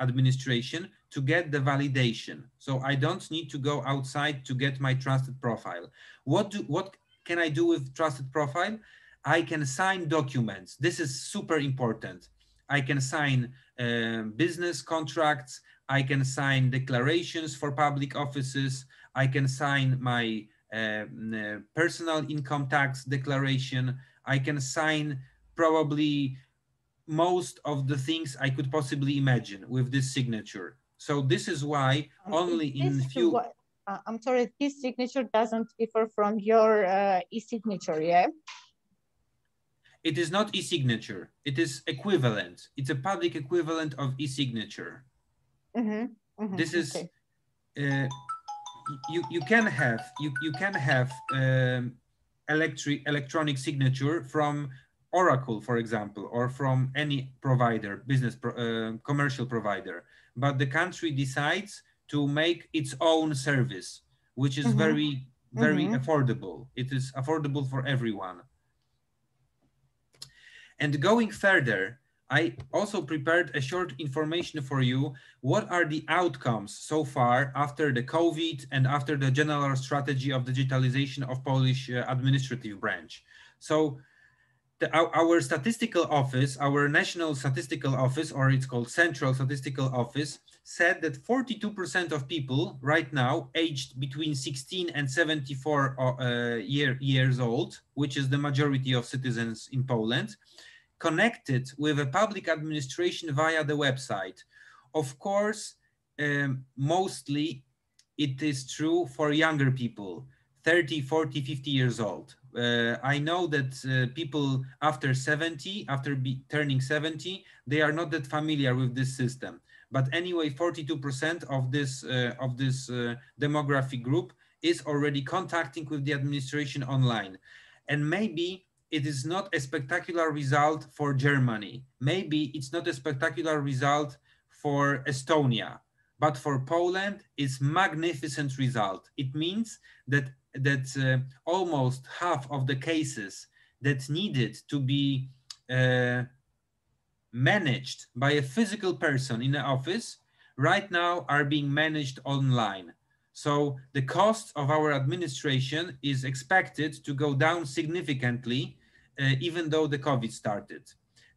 administration to get the validation. So I don't need to go outside to get my trusted profile. What do what can I do with trusted profile? I can sign documents. This is super important. I can sign uh, business contracts. I can sign declarations for public offices. I can sign my uh, personal income tax declaration. I can sign probably most of the things I could possibly imagine with this signature. So this is why only in few. What, uh, I'm sorry, this signature doesn't differ from your uh, e-signature, yeah? It is not e-signature. It is equivalent. It's a public equivalent of e-signature. Mm -hmm. Mm -hmm. This is okay. uh, you you can have you you can have um, electric electronic signature from Oracle, for example, or from any provider, business pro, uh, commercial provider, but the country decides to make its own service, which is mm -hmm. very very mm -hmm. affordable. It is affordable for everyone. And going further, I also prepared a short information for you. What are the outcomes so far after the COVID and after the general strategy of digitalization of Polish uh, administrative branch? So the, our, our, statistical office, our national statistical office, or it's called central statistical office, said that 42% of people right now aged between 16 and 74 uh, year, years old, which is the majority of citizens in Poland, connected with a public administration via the website. Of course, um, mostly it is true for younger people, 30, 40, 50 years old. Uh, I know that uh, people after 70, after turning 70, they are not that familiar with this system. But anyway, 42% of this uh, of this uh, demographic group is already contacting with the administration online. And maybe it is not a spectacular result for Germany. Maybe it's not a spectacular result for Estonia, but for Poland, it's magnificent result. It means that that uh, almost half of the cases that needed to be uh, managed by a physical person in the office right now are being managed online. So the cost of our administration is expected to go down significantly uh, even though the COVID started.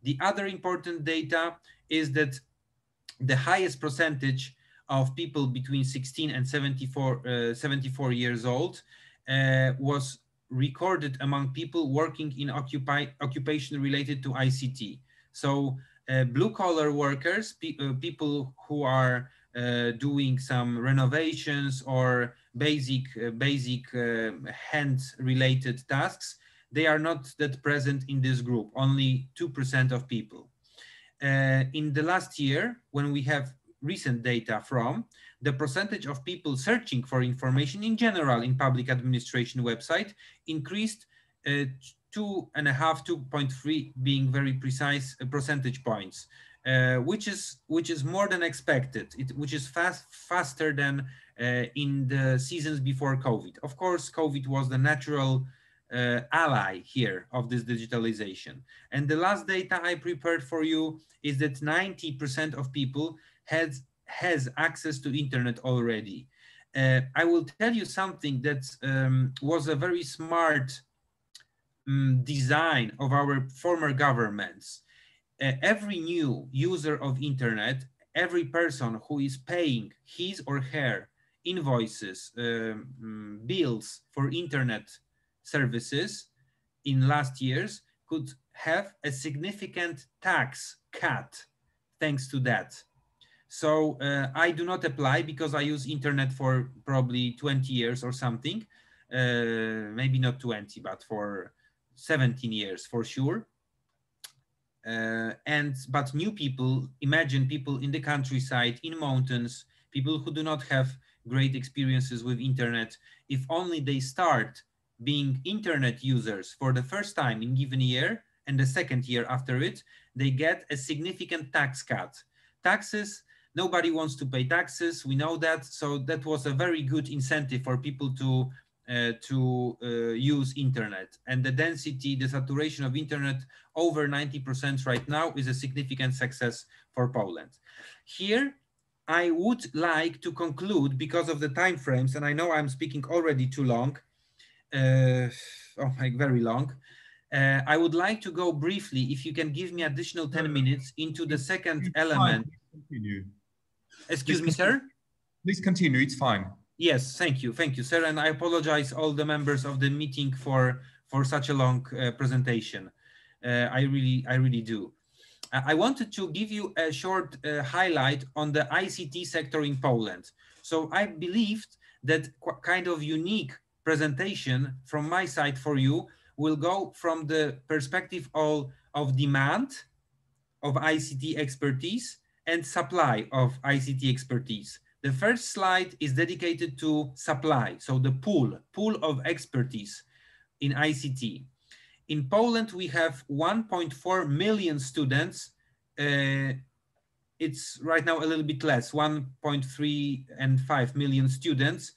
The other important data is that the highest percentage of people between 16 and 74, uh, 74 years old uh, was recorded among people working in occupy, occupation related to ICT. So uh, blue collar workers, pe uh, people who are uh, doing some renovations or basic, basic hand related tasks, they are not that present in this group, only 2% of people. Uh, in the last year, when we have recent data from, the percentage of people searching for information in general in public administration website increased uh, two and a half, 2.3 being very precise uh, percentage points, uh, which is which is more than expected, it, which is fast faster than uh, in the seasons before COVID. Of course, COVID was the natural uh, ally here of this digitalization. And the last data I prepared for you is that 90% of people has, has access to internet already. Uh, I will tell you something that um, was a very smart um, design of our former governments. Uh, every new user of internet, every person who is paying his or her invoices, um, bills for internet services in last years could have a significant tax cut thanks to that. So uh, I do not apply because I use internet for probably 20 years or something. Uh, maybe not 20, but for 17 years for sure. Uh, and but new people, imagine people in the countryside, in mountains, people who do not have great experiences with internet. If only they start being internet users for the first time in given year and the second year after it, they get a significant tax cut. Taxes, nobody wants to pay taxes. We know that. So that was a very good incentive for people to uh, to uh, use internet and the density, the saturation of internet over 90% right now is a significant success for Poland. Here, I would like to conclude because of the time frames, and I know I'm speaking already too long, uh, oh my, very long. Uh, I would like to go briefly, if you can give me additional 10 minutes, into the second element. Continue. Excuse me, sir? Please continue, it's fine. Yes, thank you, thank you, sir. And I apologize all the members of the meeting for for such a long uh, presentation. Uh, I really, I really do. I wanted to give you a short uh, highlight on the ICT sector in Poland. So I believed that kind of unique presentation from my side for you will go from the perspective of, of demand of ICT expertise and supply of ICT expertise. The first slide is dedicated to supply, so the pool, pool of expertise in ICT. In Poland, we have 1.4 million students. Uh, it's right now a little bit less, 1.3 and 5 million students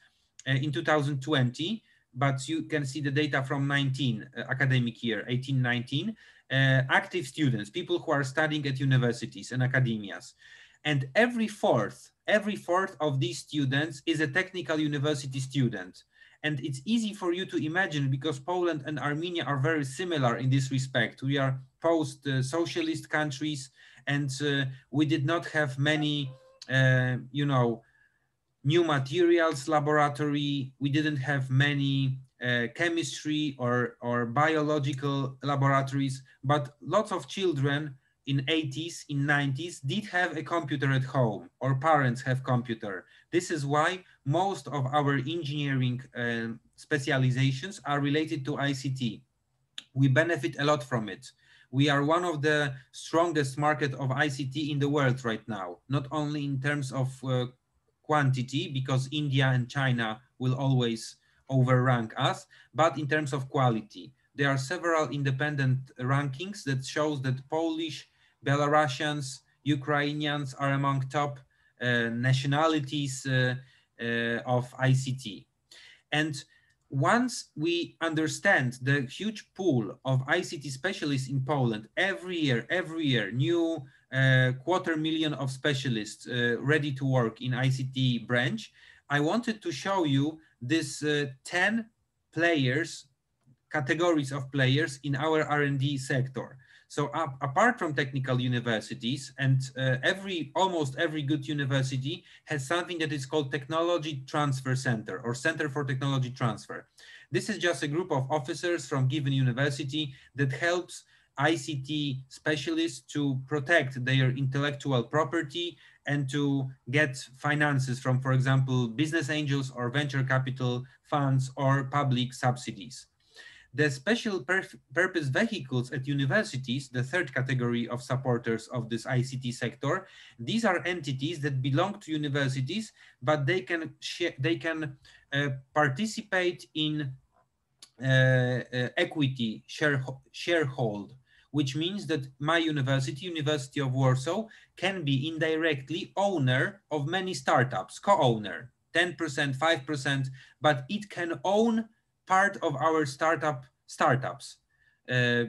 uh, in 2020, but you can see the data from 19 uh, academic year, 18, 19. Uh, active students, people who are studying at universities and academias. And every fourth, every fourth of these students is a technical university student. And it's easy for you to imagine because Poland and Armenia are very similar in this respect. We are post-socialist uh, countries and uh, we did not have many, uh, you know, new materials laboratory. We didn't have many uh, chemistry or, or biological laboratories, but lots of children in 80s, in 90s did have a computer at home or parents have computer. This is why most of our engineering uh, specializations are related to ICT. We benefit a lot from it. We are one of the strongest market of ICT in the world right now, not only in terms of uh, quantity, because India and China will always overrank us, but in terms of quality. There are several independent rankings that shows that Polish, Belarusians, Ukrainians are among top uh, nationalities uh, uh, of ICT. And once we understand the huge pool of ICT specialists in Poland, every year, every year, new uh, quarter million of specialists uh, ready to work in ICT branch, I wanted to show you this uh, 10 players, categories of players in our R&D sector. So apart from technical universities and uh, every almost every good university has something that is called technology transfer center or center for technology transfer. This is just a group of officers from given university that helps ICT specialists to protect their intellectual property and to get finances from, for example, business angels or venture capital funds or public subsidies. The special purpose vehicles at universities, the third category of supporters of this ICT sector, these are entities that belong to universities, but they can they can uh, participate in uh, uh, equity share sharehold, which means that my university, University of Warsaw, can be indirectly owner of many startups, co-owner, 10%, 5%, but it can own part of our startup startups uh,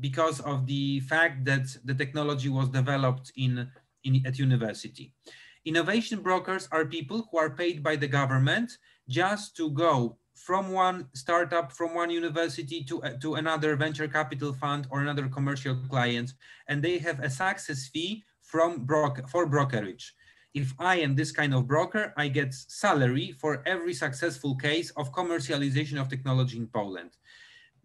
because of the fact that the technology was developed in, in at university. Innovation brokers are people who are paid by the government just to go from one startup, from one university to, uh, to another venture capital fund or another commercial client, and they have a success fee from for brokerage. If I am this kind of broker, I get salary for every successful case of commercialization of technology in Poland.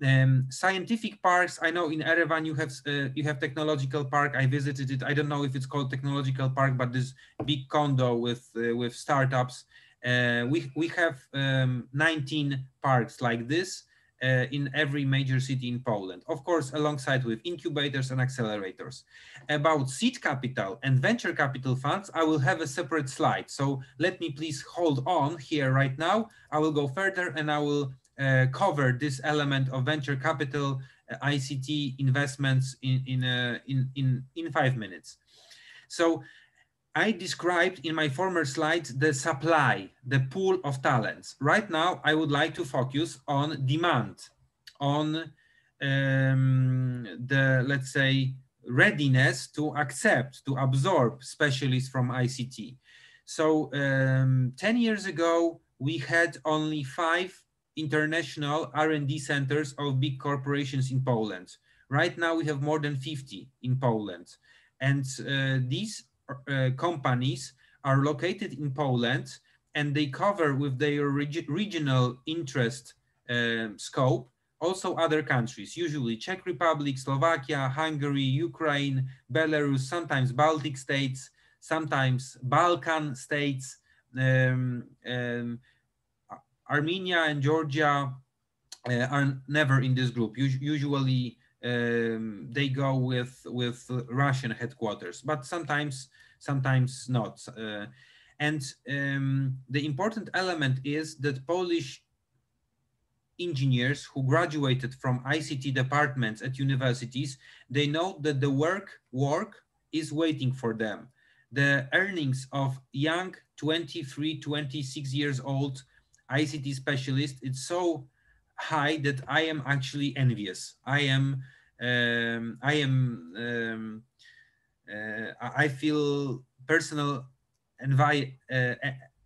Um, scientific parks, I know in Yerevan you have uh, you have technological park. I visited it. I don't know if it's called technological park, but this big condo with uh, with startups we, we have um, 19 parks like this uh, in every major city in Poland, of course, alongside with incubators and accelerators. About seed capital and venture capital funds, I will have a separate slide. So let me please hold on here right now. I will go further and I will uh, cover this element of venture capital uh, ICT investments in, in, uh, in, in, in five minutes. So I described in my former slides the supply, the pool of talents. Right now, I would like to focus on demand, on um, the, let's say, readiness to accept, to absorb specialists from ICT. So um, 10 years ago, we had only five international R&D centers of big corporations in Poland. Right now, we have more than 50 in Poland. And uh, these uh, companies are located in Poland and they cover with their reg regional interest uh, scope also other countries, usually Czech Republic, Slovakia, Hungary, Ukraine, Belarus, sometimes Baltic states, sometimes Balkan states, um, um, Armenia and Georgia uh, are never in this group. Us usually um, they go with with Russian headquarters, but sometimes sometimes not. Uh, and um, the important element is that Polish engineers who graduated from ICT departments at universities, they know that the work work is waiting for them. The earnings of young 23, 26 years old ICT specialist, it's so high that I am actually envious. I am, um, I am, um, uh, I feel personal envi uh,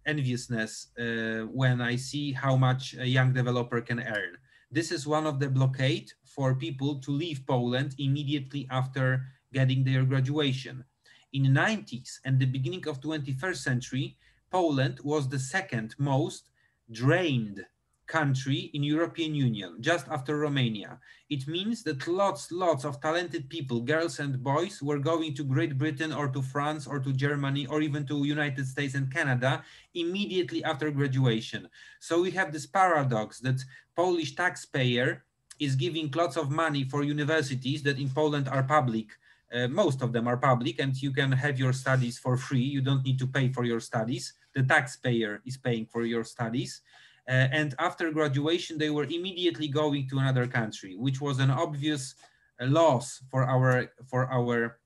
enviousness uh, when I see how much a young developer can earn. This is one of the blockade for people to leave Poland immediately after getting their graduation. In the 90s and the beginning of 21st century, Poland was the second most drained country in European Union, just after Romania. It means that lots, lots of talented people, girls and boys, were going to Great Britain or to France or to Germany or even to United States and Canada immediately after graduation. So we have this paradox that Polish taxpayer is giving lots of money for universities that in Poland are public. Uh, most of them are public and you can have your studies for free. You don't need to pay for your studies. The taxpayer is paying for your studies. Uh, and after graduation, they were immediately going to another country, which was an obvious uh, loss for our for our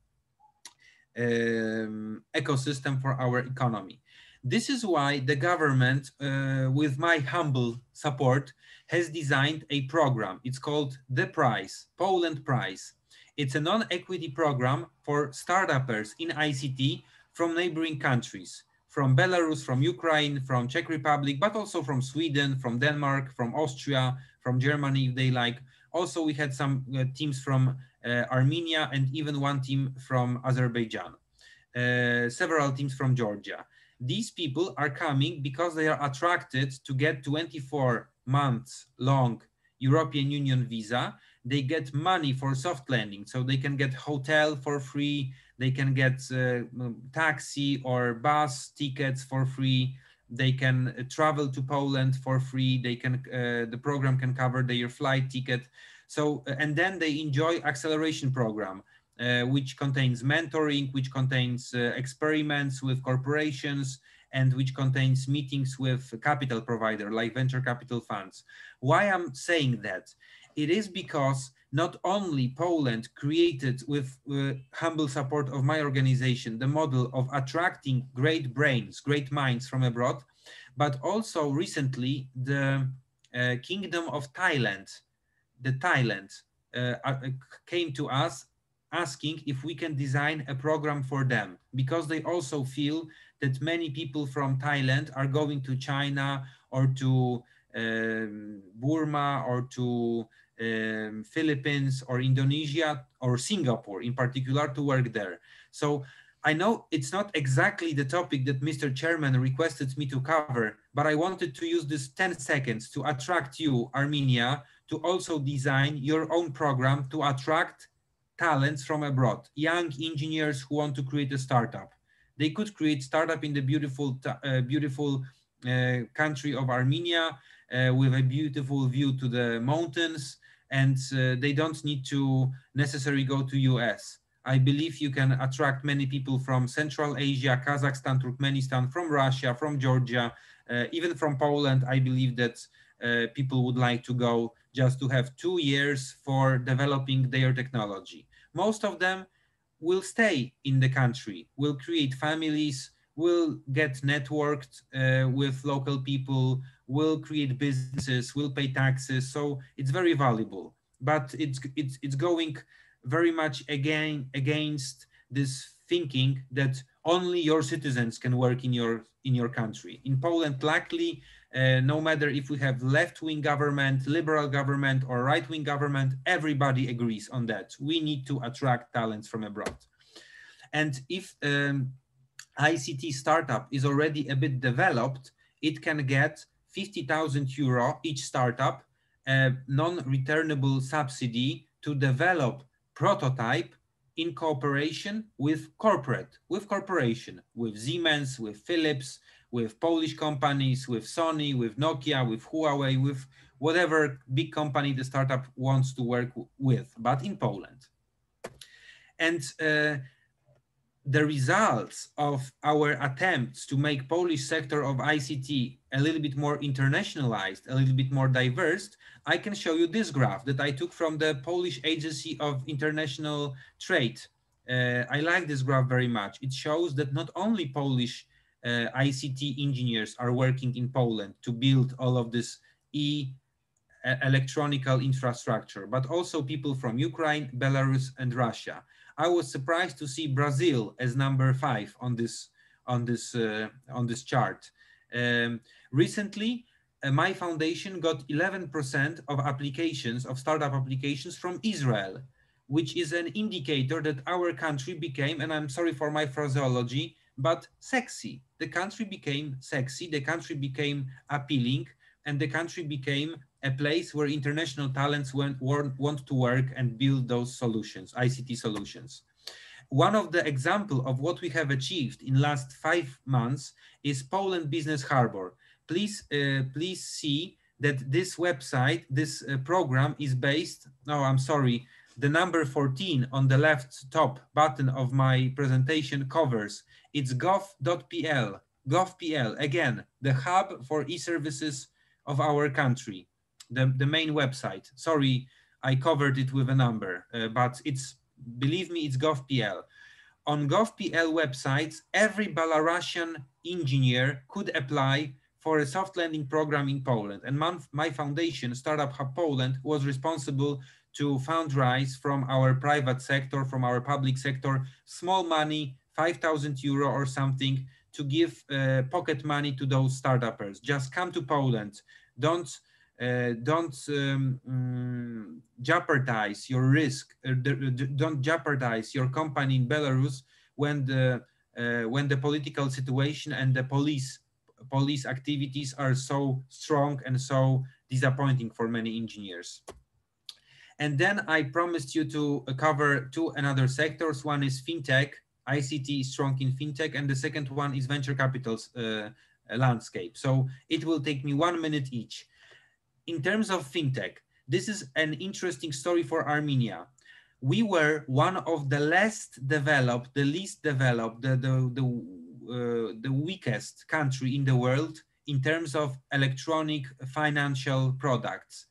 um, ecosystem, for our economy. This is why the government, uh, with my humble support, has designed a program. It's called The Prize, Poland Prize. It's a non-equity program for startups in ICT from neighboring countries from Belarus, from Ukraine, from Czech Republic, but also from Sweden, from Denmark, from Austria, from Germany, if they like. Also, we had some uh, teams from uh, Armenia and even one team from Azerbaijan, uh, several teams from Georgia. These people are coming because they are attracted to get 24 months long European Union visa. They get money for soft landing, so they can get hotel for free, they can get uh, taxi or bus tickets for free. They can uh, travel to Poland for free. They can uh, the program can cover their flight ticket. So and then they enjoy acceleration program. Uh, which contains mentoring, which contains uh, experiments with corporations, and which contains meetings with capital provider like venture capital funds. Why I'm saying that? It is because not only Poland created with uh, humble support of my organization, the model of attracting great brains, great minds from abroad, but also recently the uh, Kingdom of Thailand the Thailand uh, uh, came to us asking if we can design a program for them because they also feel that many people from Thailand are going to China or to um, Burma or to um, Philippines or Indonesia or Singapore in particular to work there. So I know it's not exactly the topic that Mr. Chairman requested me to cover, but I wanted to use this 10 seconds to attract you, Armenia, to also design your own program to attract talents from abroad, young engineers who want to create a startup. They could create startup in the beautiful, uh, beautiful uh, country of Armenia uh, with a beautiful view to the mountains, and uh, they don't need to necessarily go to US. I believe you can attract many people from Central Asia, Kazakhstan, Turkmenistan, from Russia, from Georgia, uh, even from Poland. I believe that uh, people would like to go just to have two years for developing their technology. Most of them will stay in the country, will create families, will get networked uh, with local people, will create businesses, will pay taxes. So it's very valuable, but it's it's it's going very much again against this thinking that only your citizens can work in your in your country. In Poland, luckily, uh, no matter if we have left-wing government, liberal government, or right-wing government, everybody agrees on that. We need to attract talents from abroad. And if um, ICT startup is already a bit developed, it can get 50,000 euro each startup, a non-returnable subsidy to develop prototype in cooperation with corporate, with corporation, with Siemens, with Philips, with Polish companies, with Sony, with Nokia, with Huawei, with whatever big company the startup wants to work with, but in Poland. And uh, the results of our attempts to make Polish sector of ICT a little bit more internationalized, a little bit more diverse, I can show you this graph that I took from the Polish Agency of International Trade. Uh, I like this graph very much. It shows that not only Polish uh, ICT engineers are working in Poland to build all of this e electronical infrastructure, but also people from Ukraine, Belarus, and Russia. I was surprised to see Brazil as number five on this on this uh, on this chart. Um, recently, uh, my foundation got 11% of applications of startup applications from Israel, which is an indicator that our country became, and I'm sorry for my phraseology, but sexy. The country became sexy. The country became appealing, and the country became a place where international talents went, want to work and build those solutions, ICT solutions. One of the example of what we have achieved in last five months is Poland Business Harbor. Please, uh, please see that this website, this uh, program is based, no, I'm sorry, the number 14 on the left top button of my presentation covers. It's gov.pl, gov.pl, again, the hub for e-services of our country the, the main website. Sorry, I covered it with a number, uh, but it's, believe me, it's gov.pl. On gov.pl websites, every Belarusian engineer could apply for a soft landing program in Poland. And my, foundation, Startup Hub Poland, was responsible to fundraise from our private sector, from our public sector, small money, 5,000 euro or something, to give uh, pocket money to those startuppers. Just come to Poland. Don't uh, don't um, um, jeopardize your risk, uh, don't jeopardize your company in Belarus when the uh, when the political situation and the police police activities are so strong and so disappointing for many engineers. And then I promised you to cover two another sectors. One is fintech, ICT is strong in fintech, and the second one is venture capitals uh, landscape. So it will take me one minute each in terms of fintech, this is an interesting story for Armenia. We were one of the least developed, the least developed, the, the, the, the weakest country in the world in terms of electronic financial products.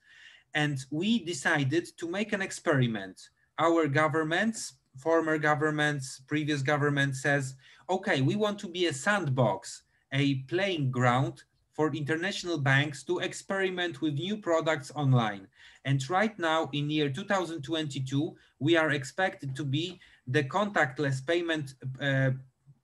And we decided to make an experiment. Our governments, former governments, previous government says, okay, we want to be a sandbox, a playing ground for international banks to experiment with new products online. And right now in year 2022, we are expected to be the contactless payment uh, uh,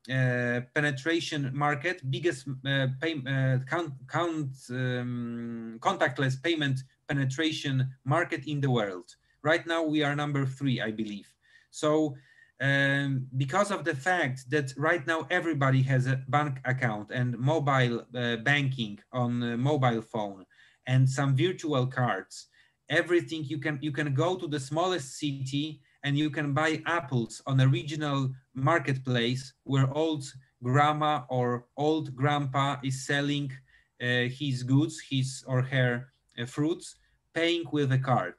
penetration market, biggest uh, pay, uh, count, count um, contactless payment penetration market in the world. Right now we are number three, I believe. So um, because of the fact that right now everybody has a bank account and mobile uh, banking on mobile phone and some virtual cards, everything you can you can go to the smallest city and you can buy apples on a regional marketplace where old grandma or old grandpa is selling uh, his goods, his or her uh, fruits, paying with a card,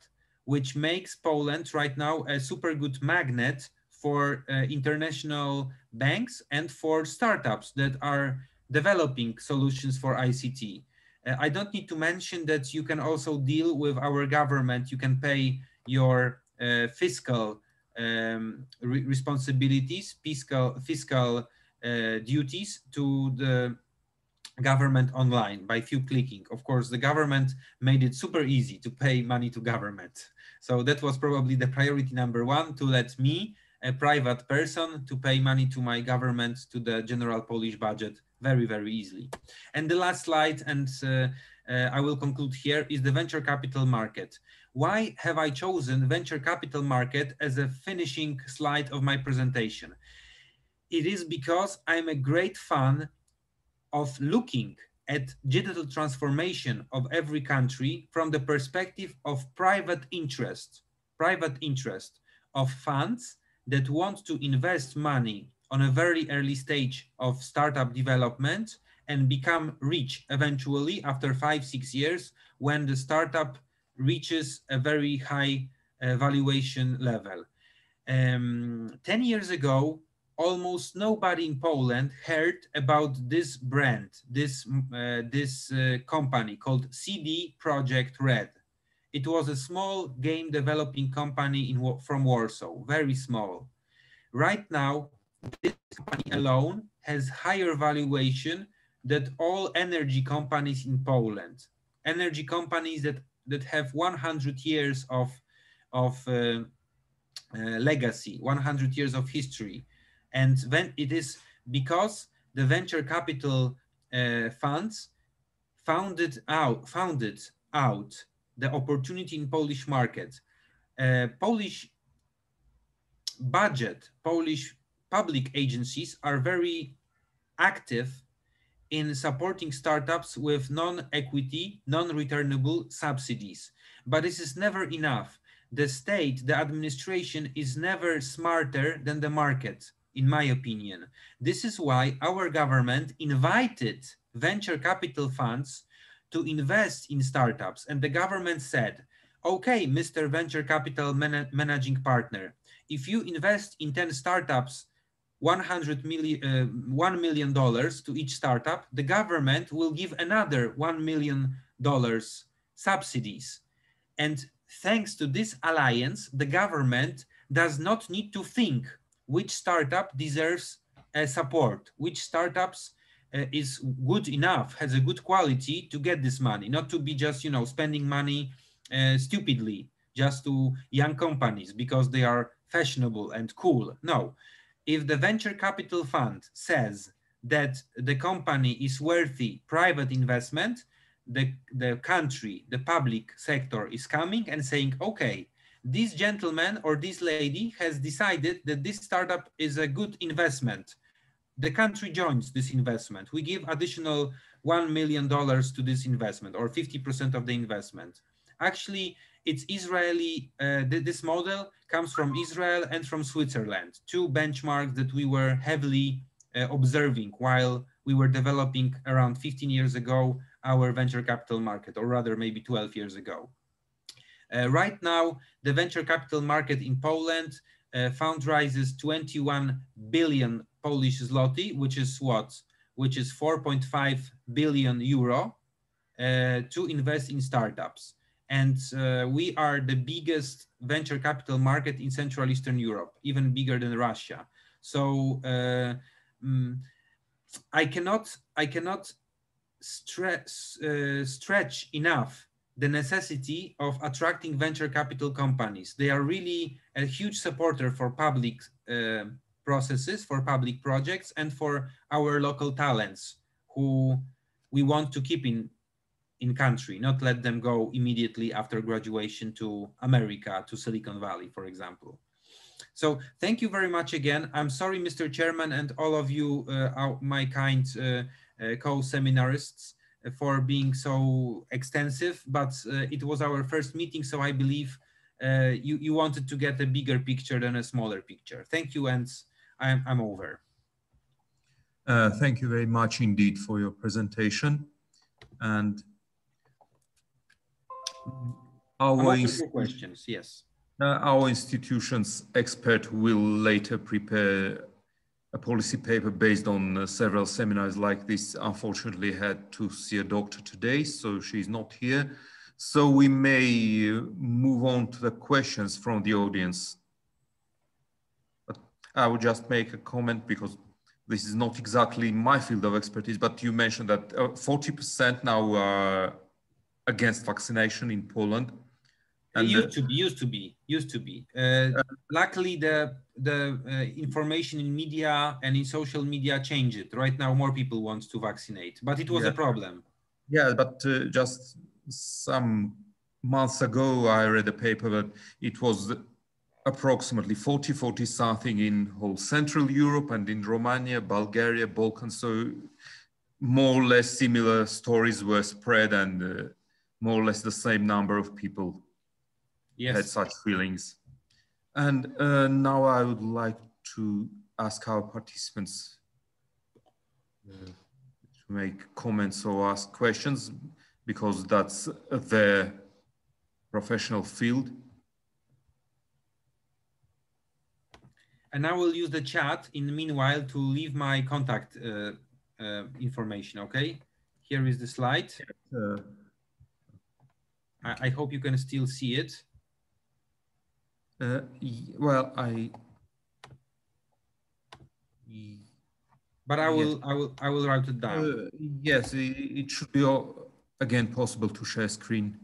which makes Poland right now a super good magnet for uh, international banks and for startups that are developing solutions for ICT. Uh, I don't need to mention that you can also deal with our government. You can pay your uh, fiscal um, re responsibilities, fiscal, fiscal uh, duties to the government online by few clicking. Of course, the government made it super easy to pay money to government. So that was probably the priority number one to let me a private person to pay money to my government, to the general Polish budget very, very easily. And the last slide, and uh, uh, I will conclude here, is the venture capital market. Why have I chosen venture capital market as a finishing slide of my presentation? It is because I'm a great fan of looking at digital transformation of every country from the perspective of private interest, private interest of funds that want to invest money on a very early stage of startup development and become rich eventually after five, six years when the startup reaches a very high uh, valuation level. Um, 10 years ago, almost nobody in Poland heard about this brand, this, uh, this uh, company called CD Projekt Red. It was a small game developing company in, from Warsaw, very small. Right now, this company alone has higher valuation than all energy companies in Poland. Energy companies that, that have 100 years of, of uh, uh, legacy, 100 years of history. And when it is because the venture capital uh, funds founded out, founded out the opportunity in Polish market. Uh, Polish budget, Polish public agencies are very active in supporting startups with non-equity, non-returnable subsidies. But this is never enough. The state, the administration is never smarter than the market, in my opinion. This is why our government invited venture capital funds to invest in startups. And the government said, okay, Mr. Venture Capital man Managing Partner, if you invest in 10 startups, 100 million, uh, $1 million to each startup, the government will give another $1 million subsidies. And thanks to this alliance, the government does not need to think which startup deserves uh, support, which startups uh, is good enough, has a good quality to get this money, not to be just, you know, spending money uh, stupidly just to young companies because they are fashionable and cool. No, if the venture capital fund says that the company is worthy private investment, the, the country, the public sector is coming and saying, okay, this gentleman or this lady has decided that this startup is a good investment the country joins this investment. We give additional $1 million to this investment or 50% of the investment. Actually, it's Israeli, uh, th this model comes from Israel and from Switzerland, two benchmarks that we were heavily uh, observing while we were developing around 15 years ago our venture capital market, or rather maybe 12 years ago. Uh, right now, the venture capital market in Poland uh, fundraises 21 billion Polish zloty, which is what? Which is 4.5 billion euro uh, to invest in startups. And uh, we are the biggest venture capital market in Central Eastern Europe, even bigger than Russia. So um, I cannot, I cannot stretch, uh, stretch enough the necessity of attracting venture capital companies. They are really a huge supporter for public uh, processes, for public projects, and for our local talents who we want to keep in in country, not let them go immediately after graduation to America, to Silicon Valley, for example. So thank you very much again. I'm sorry, Mr. Chairman, and all of you, uh, my kind uh, uh, co-seminarists, uh, for being so extensive, but uh, it was our first meeting, so I believe uh, you, you wanted to get a bigger picture than a smaller picture. Thank you, and I'm, I'm over. thank you very much indeed for your presentation. And our questions, yes. Uh, our institution's expert will later prepare a policy paper based on uh, several seminars like this. Unfortunately, had to see a doctor today, so she's not here. So we may uh, move on to the questions from the audience. But I would just make a comment because this is not exactly my field of expertise, but you mentioned that 40% uh, now are against vaccination in Poland. And used to be, used to be, used to be. Uh, luckily, the the uh, information in media and in social media changed. Right now, more people want to vaccinate, but it was yeah. a problem. Yeah, but uh, just some months ago, I read a paper that it was approximately 40, 40 something in whole Central Europe and in Romania, Bulgaria, Balkans. So more or less similar stories were spread and uh, more or less the same number of people yes. had such feelings. And uh, now I would like to ask our participants uh, to make comments or ask questions because that's their professional field. And I will use the chat in the meanwhile to leave my contact uh, uh, information, okay? Here is the slide. I, I hope you can still see it. Uh, well, I. But I will, yes. I will, I will write it down. Uh, yes, it, it, should be all, again possible to share screen.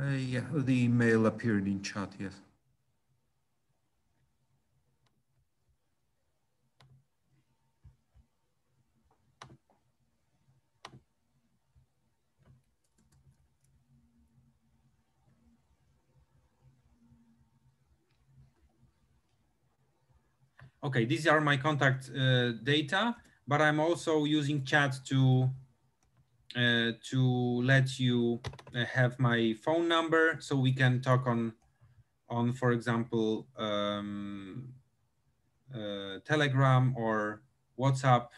Uh, yeah, the email appeared in chat, yes. Okay, these are my contact uh, data, but I'm also using chat to uh, to let you uh, have my phone number so we can talk on on for example um, uh, Telegram or WhatsApp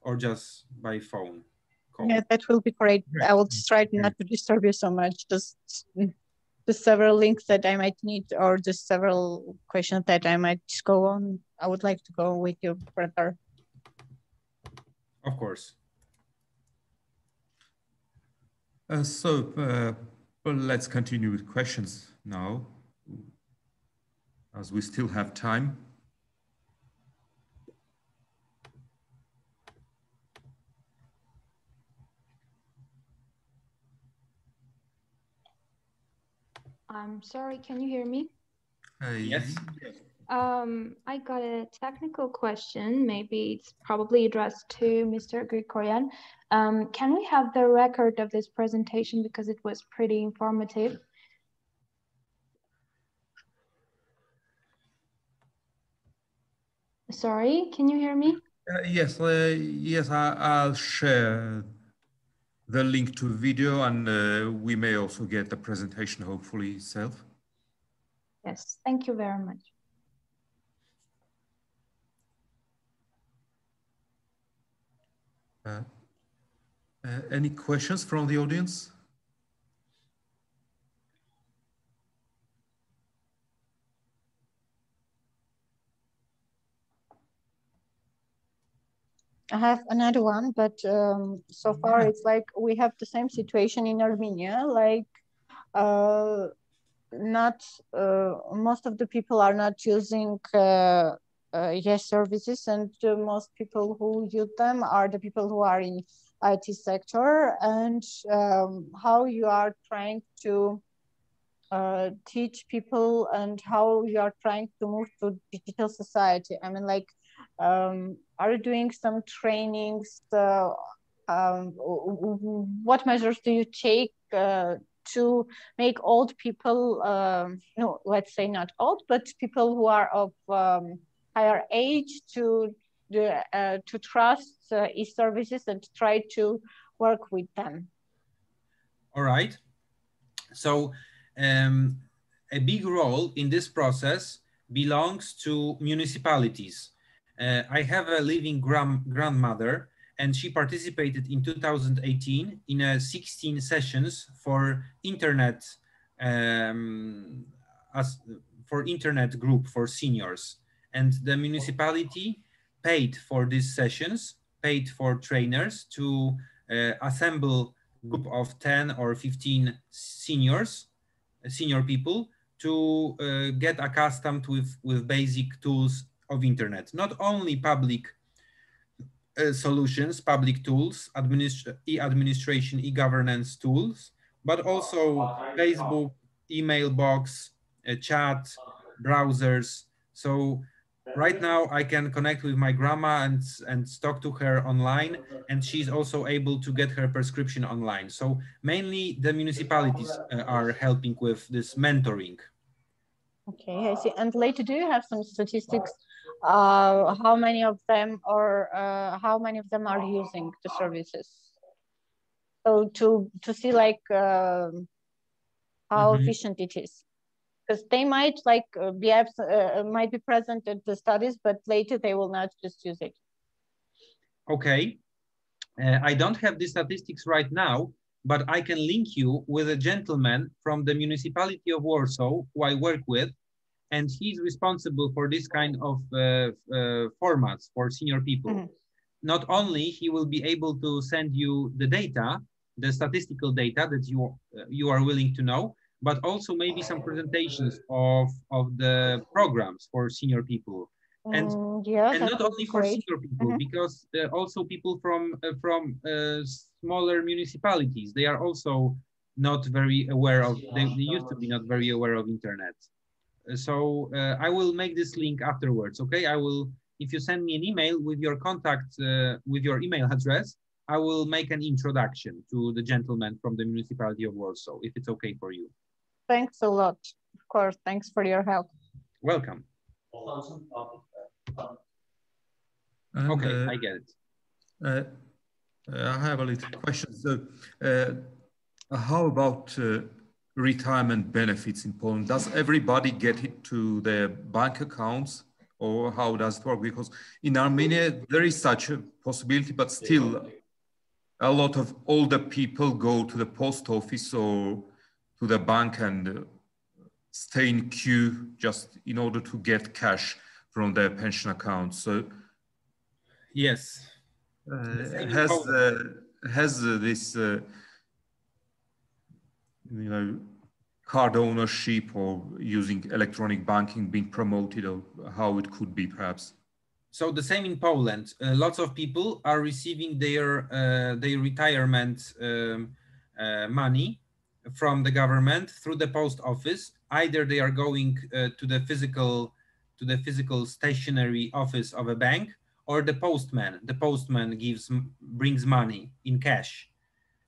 or just by phone. Call. Yeah, that will be great. I will try not to disturb you so much. Just the several links that I might need or the several questions that I might go on. I would like to go with you further. Of course. Uh, so uh, well, let's continue with questions now, as we still have time. I'm sorry, can you hear me? Uh, yes. Um, I got a technical question. Maybe it's probably addressed to Mr. Grigoryan. Um, can we have the record of this presentation because it was pretty informative? Sorry, can you hear me? Uh, yes, uh, yes, I, will share the link to video and uh, we may also get the presentation hopefully itself. Yes, thank you very much. Uh, uh, any questions from the audience? I have another one, but um, so far it's like we have the same situation in Armenia. Like uh, not uh, most of the people are not using uh, uh, yes services and most people who use them are the people who are in IT sector and um, how you are trying to uh, teach people and how you are trying to move to digital society. I mean, like, um, are you doing some trainings? Uh, um, what measures do you take uh, to make old people, um, no, let's say not old, but people who are of um, higher age to uh, to trust uh, e-services and try to work with them. All right. So um, a big role in this process belongs to municipalities. Uh, I have a living grand grandmother and she participated in 2018 in a 16 sessions for internet um, as for internet group for seniors and the municipality paid for these sessions paid for trainers to uh, assemble group of 10 or 15 seniors uh, senior people to uh, get accustomed with with basic tools of internet not only public uh, solutions, public tools, administ e-administration, e-governance tools, but also Facebook, email box, uh, chat, browsers. So right now I can connect with my grandma and, and talk to her online, and she's also able to get her prescription online. So mainly the municipalities uh, are helping with this mentoring. Okay, I see. And later, do you have some statistics uh, how many of them or uh, how many of them are using the services so to to see like uh, how mm -hmm. efficient it is because they might like uh, be uh, might be present at the studies but later they will not just use it okay uh, i don't have the statistics right now but i can link you with a gentleman from the municipality of warsaw who i work with and he's responsible for this kind of uh, uh, formats for senior people. Mm -hmm. Not only he will be able to send you the data, the statistical data that you uh, you are willing to know, but also maybe some presentations of of the programs for senior people. And, mm, yeah, and not only for senior people, mm -hmm. because uh, also people from uh, from uh, smaller municipalities, they are also not very aware of. They, they used to be not very aware of internet so uh, I will make this link afterwards. Okay, I will. If you send me an email with your contact, uh, with your email address, I will make an introduction to the gentleman from the municipality of Warsaw, if it's okay for you. Thanks a lot. Of course, thanks for your help. Welcome. And, okay, uh, I get it. Uh, I have a little question. So, uh, how about uh, retirement benefits in Poland? Does everybody get it to their bank accounts or how does it work? Because in Armenia, there is such a possibility, but still a lot of older people go to the post office or to the bank and stay in queue just in order to get cash from their pension accounts. So yes, uh, has uh, has uh, this uh, you know, card ownership or using electronic banking being promoted or how it could be perhaps? So the same in Poland. Uh, lots of people are receiving their uh, their retirement um, uh, money from the government through the post office. Either they are going uh, to the physical to the physical stationary office of a bank, or the postman. The postman gives brings money in cash,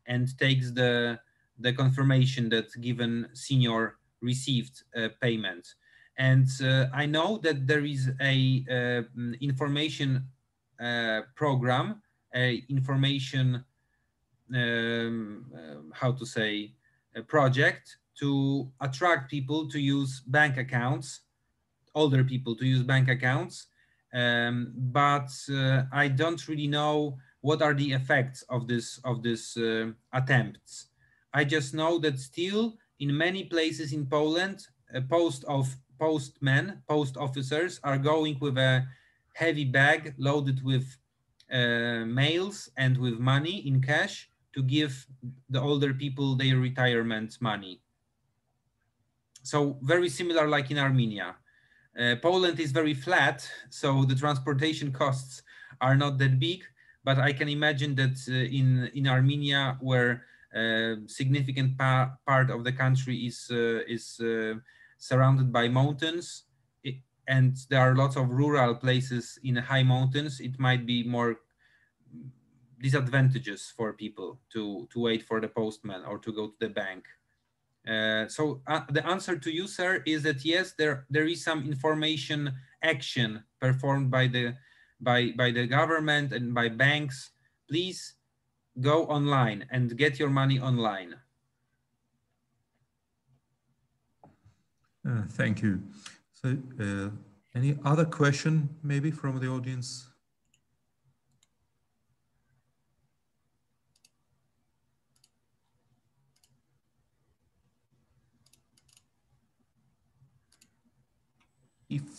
and takes the the confirmation that given senior received uh, payment. And uh, I know that there is a uh, information uh, program, a information, um, uh, how to say, project to attract people to use bank accounts, older people to use bank accounts. Um, but uh, I don't really know what are the effects of this of this attempts. I just know that still in many places in Poland, a post of postmen, post officers are going with a heavy bag loaded with uh, mails and with money in cash to give the older people their retirement money. so very similar like in Armenia. Uh, Poland is very flat, so the transportation costs are not that big, but I can imagine that uh, in, in Armenia, where a uh, significant pa part of the country is, uh, is uh, surrounded by mountains, and there are lots of rural places in high mountains, it might be more disadvantages for people to, to wait for the postman or to go to the bank. Uh, so uh, the answer to you, sir, is that yes, there there is some information action performed by the by by the government and by banks. Please go online and get your money online. Uh, thank you. So, uh, any other question, maybe from the audience?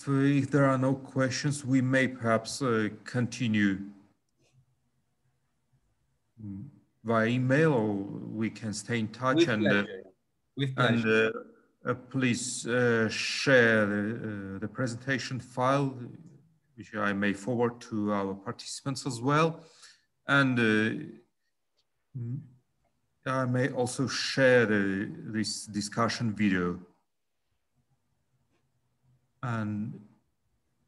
If, there are no questions, we may perhaps uh, continue via email or we can stay in touch With and, uh, With and uh, uh, please uh, share the, uh, the presentation file, which I may forward to our participants as well. And uh, I may also share the, this discussion video and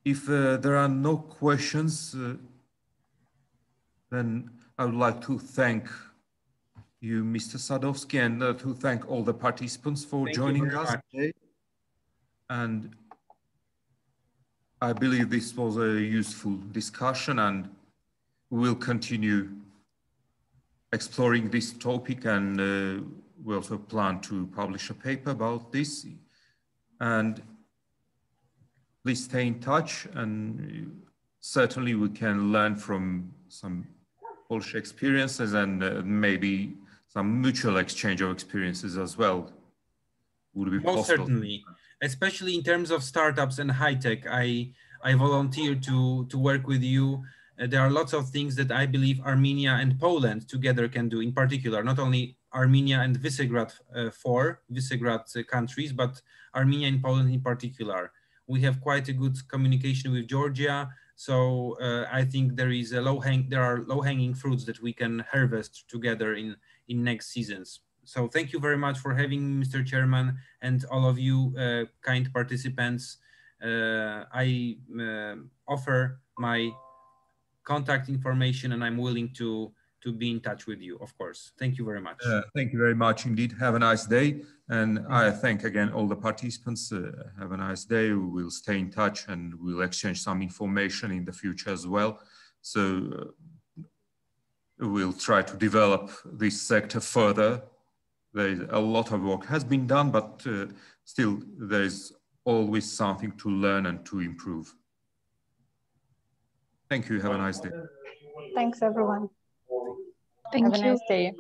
if uh, there are no questions, uh, then I would like to thank you, Mr. Sadowski, and uh, to thank all the participants for Thank joining us much. today. And I believe this was a useful discussion and we will continue exploring this topic and uh, we also plan to publish a paper about this. And please stay in touch and certainly we can learn from some Polish experiences and uh, maybe some mutual exchange of experiences as well would be Most possible. certainly, especially in terms of startups and high tech. I I volunteer to to work with you. Uh, there are lots of things that I believe Armenia and Poland together can do. In particular, not only Armenia and Visegrad uh, four Visegrad countries, but Armenia and Poland in particular. We have quite a good communication with Georgia. So uh, I think there is a low hang there are low hanging fruits that we can harvest together in in next seasons. So thank you very much for having me, Mr. Chairman, and all of you uh, kind participants. Uh, I uh, offer my contact information and I'm willing to, to be in touch with you, of course. Thank you very much. Uh, thank you very much indeed. Have a nice day. And I thank again all the participants. Uh, have a nice day. We will stay in touch and we'll exchange some information in the future as well. So uh, we'll try to develop this sector further. There's a lot of work has been done, but uh, still there's always something to learn and to improve. Thank you. Have a nice day. Thanks, everyone. Thank Have a you. nice day.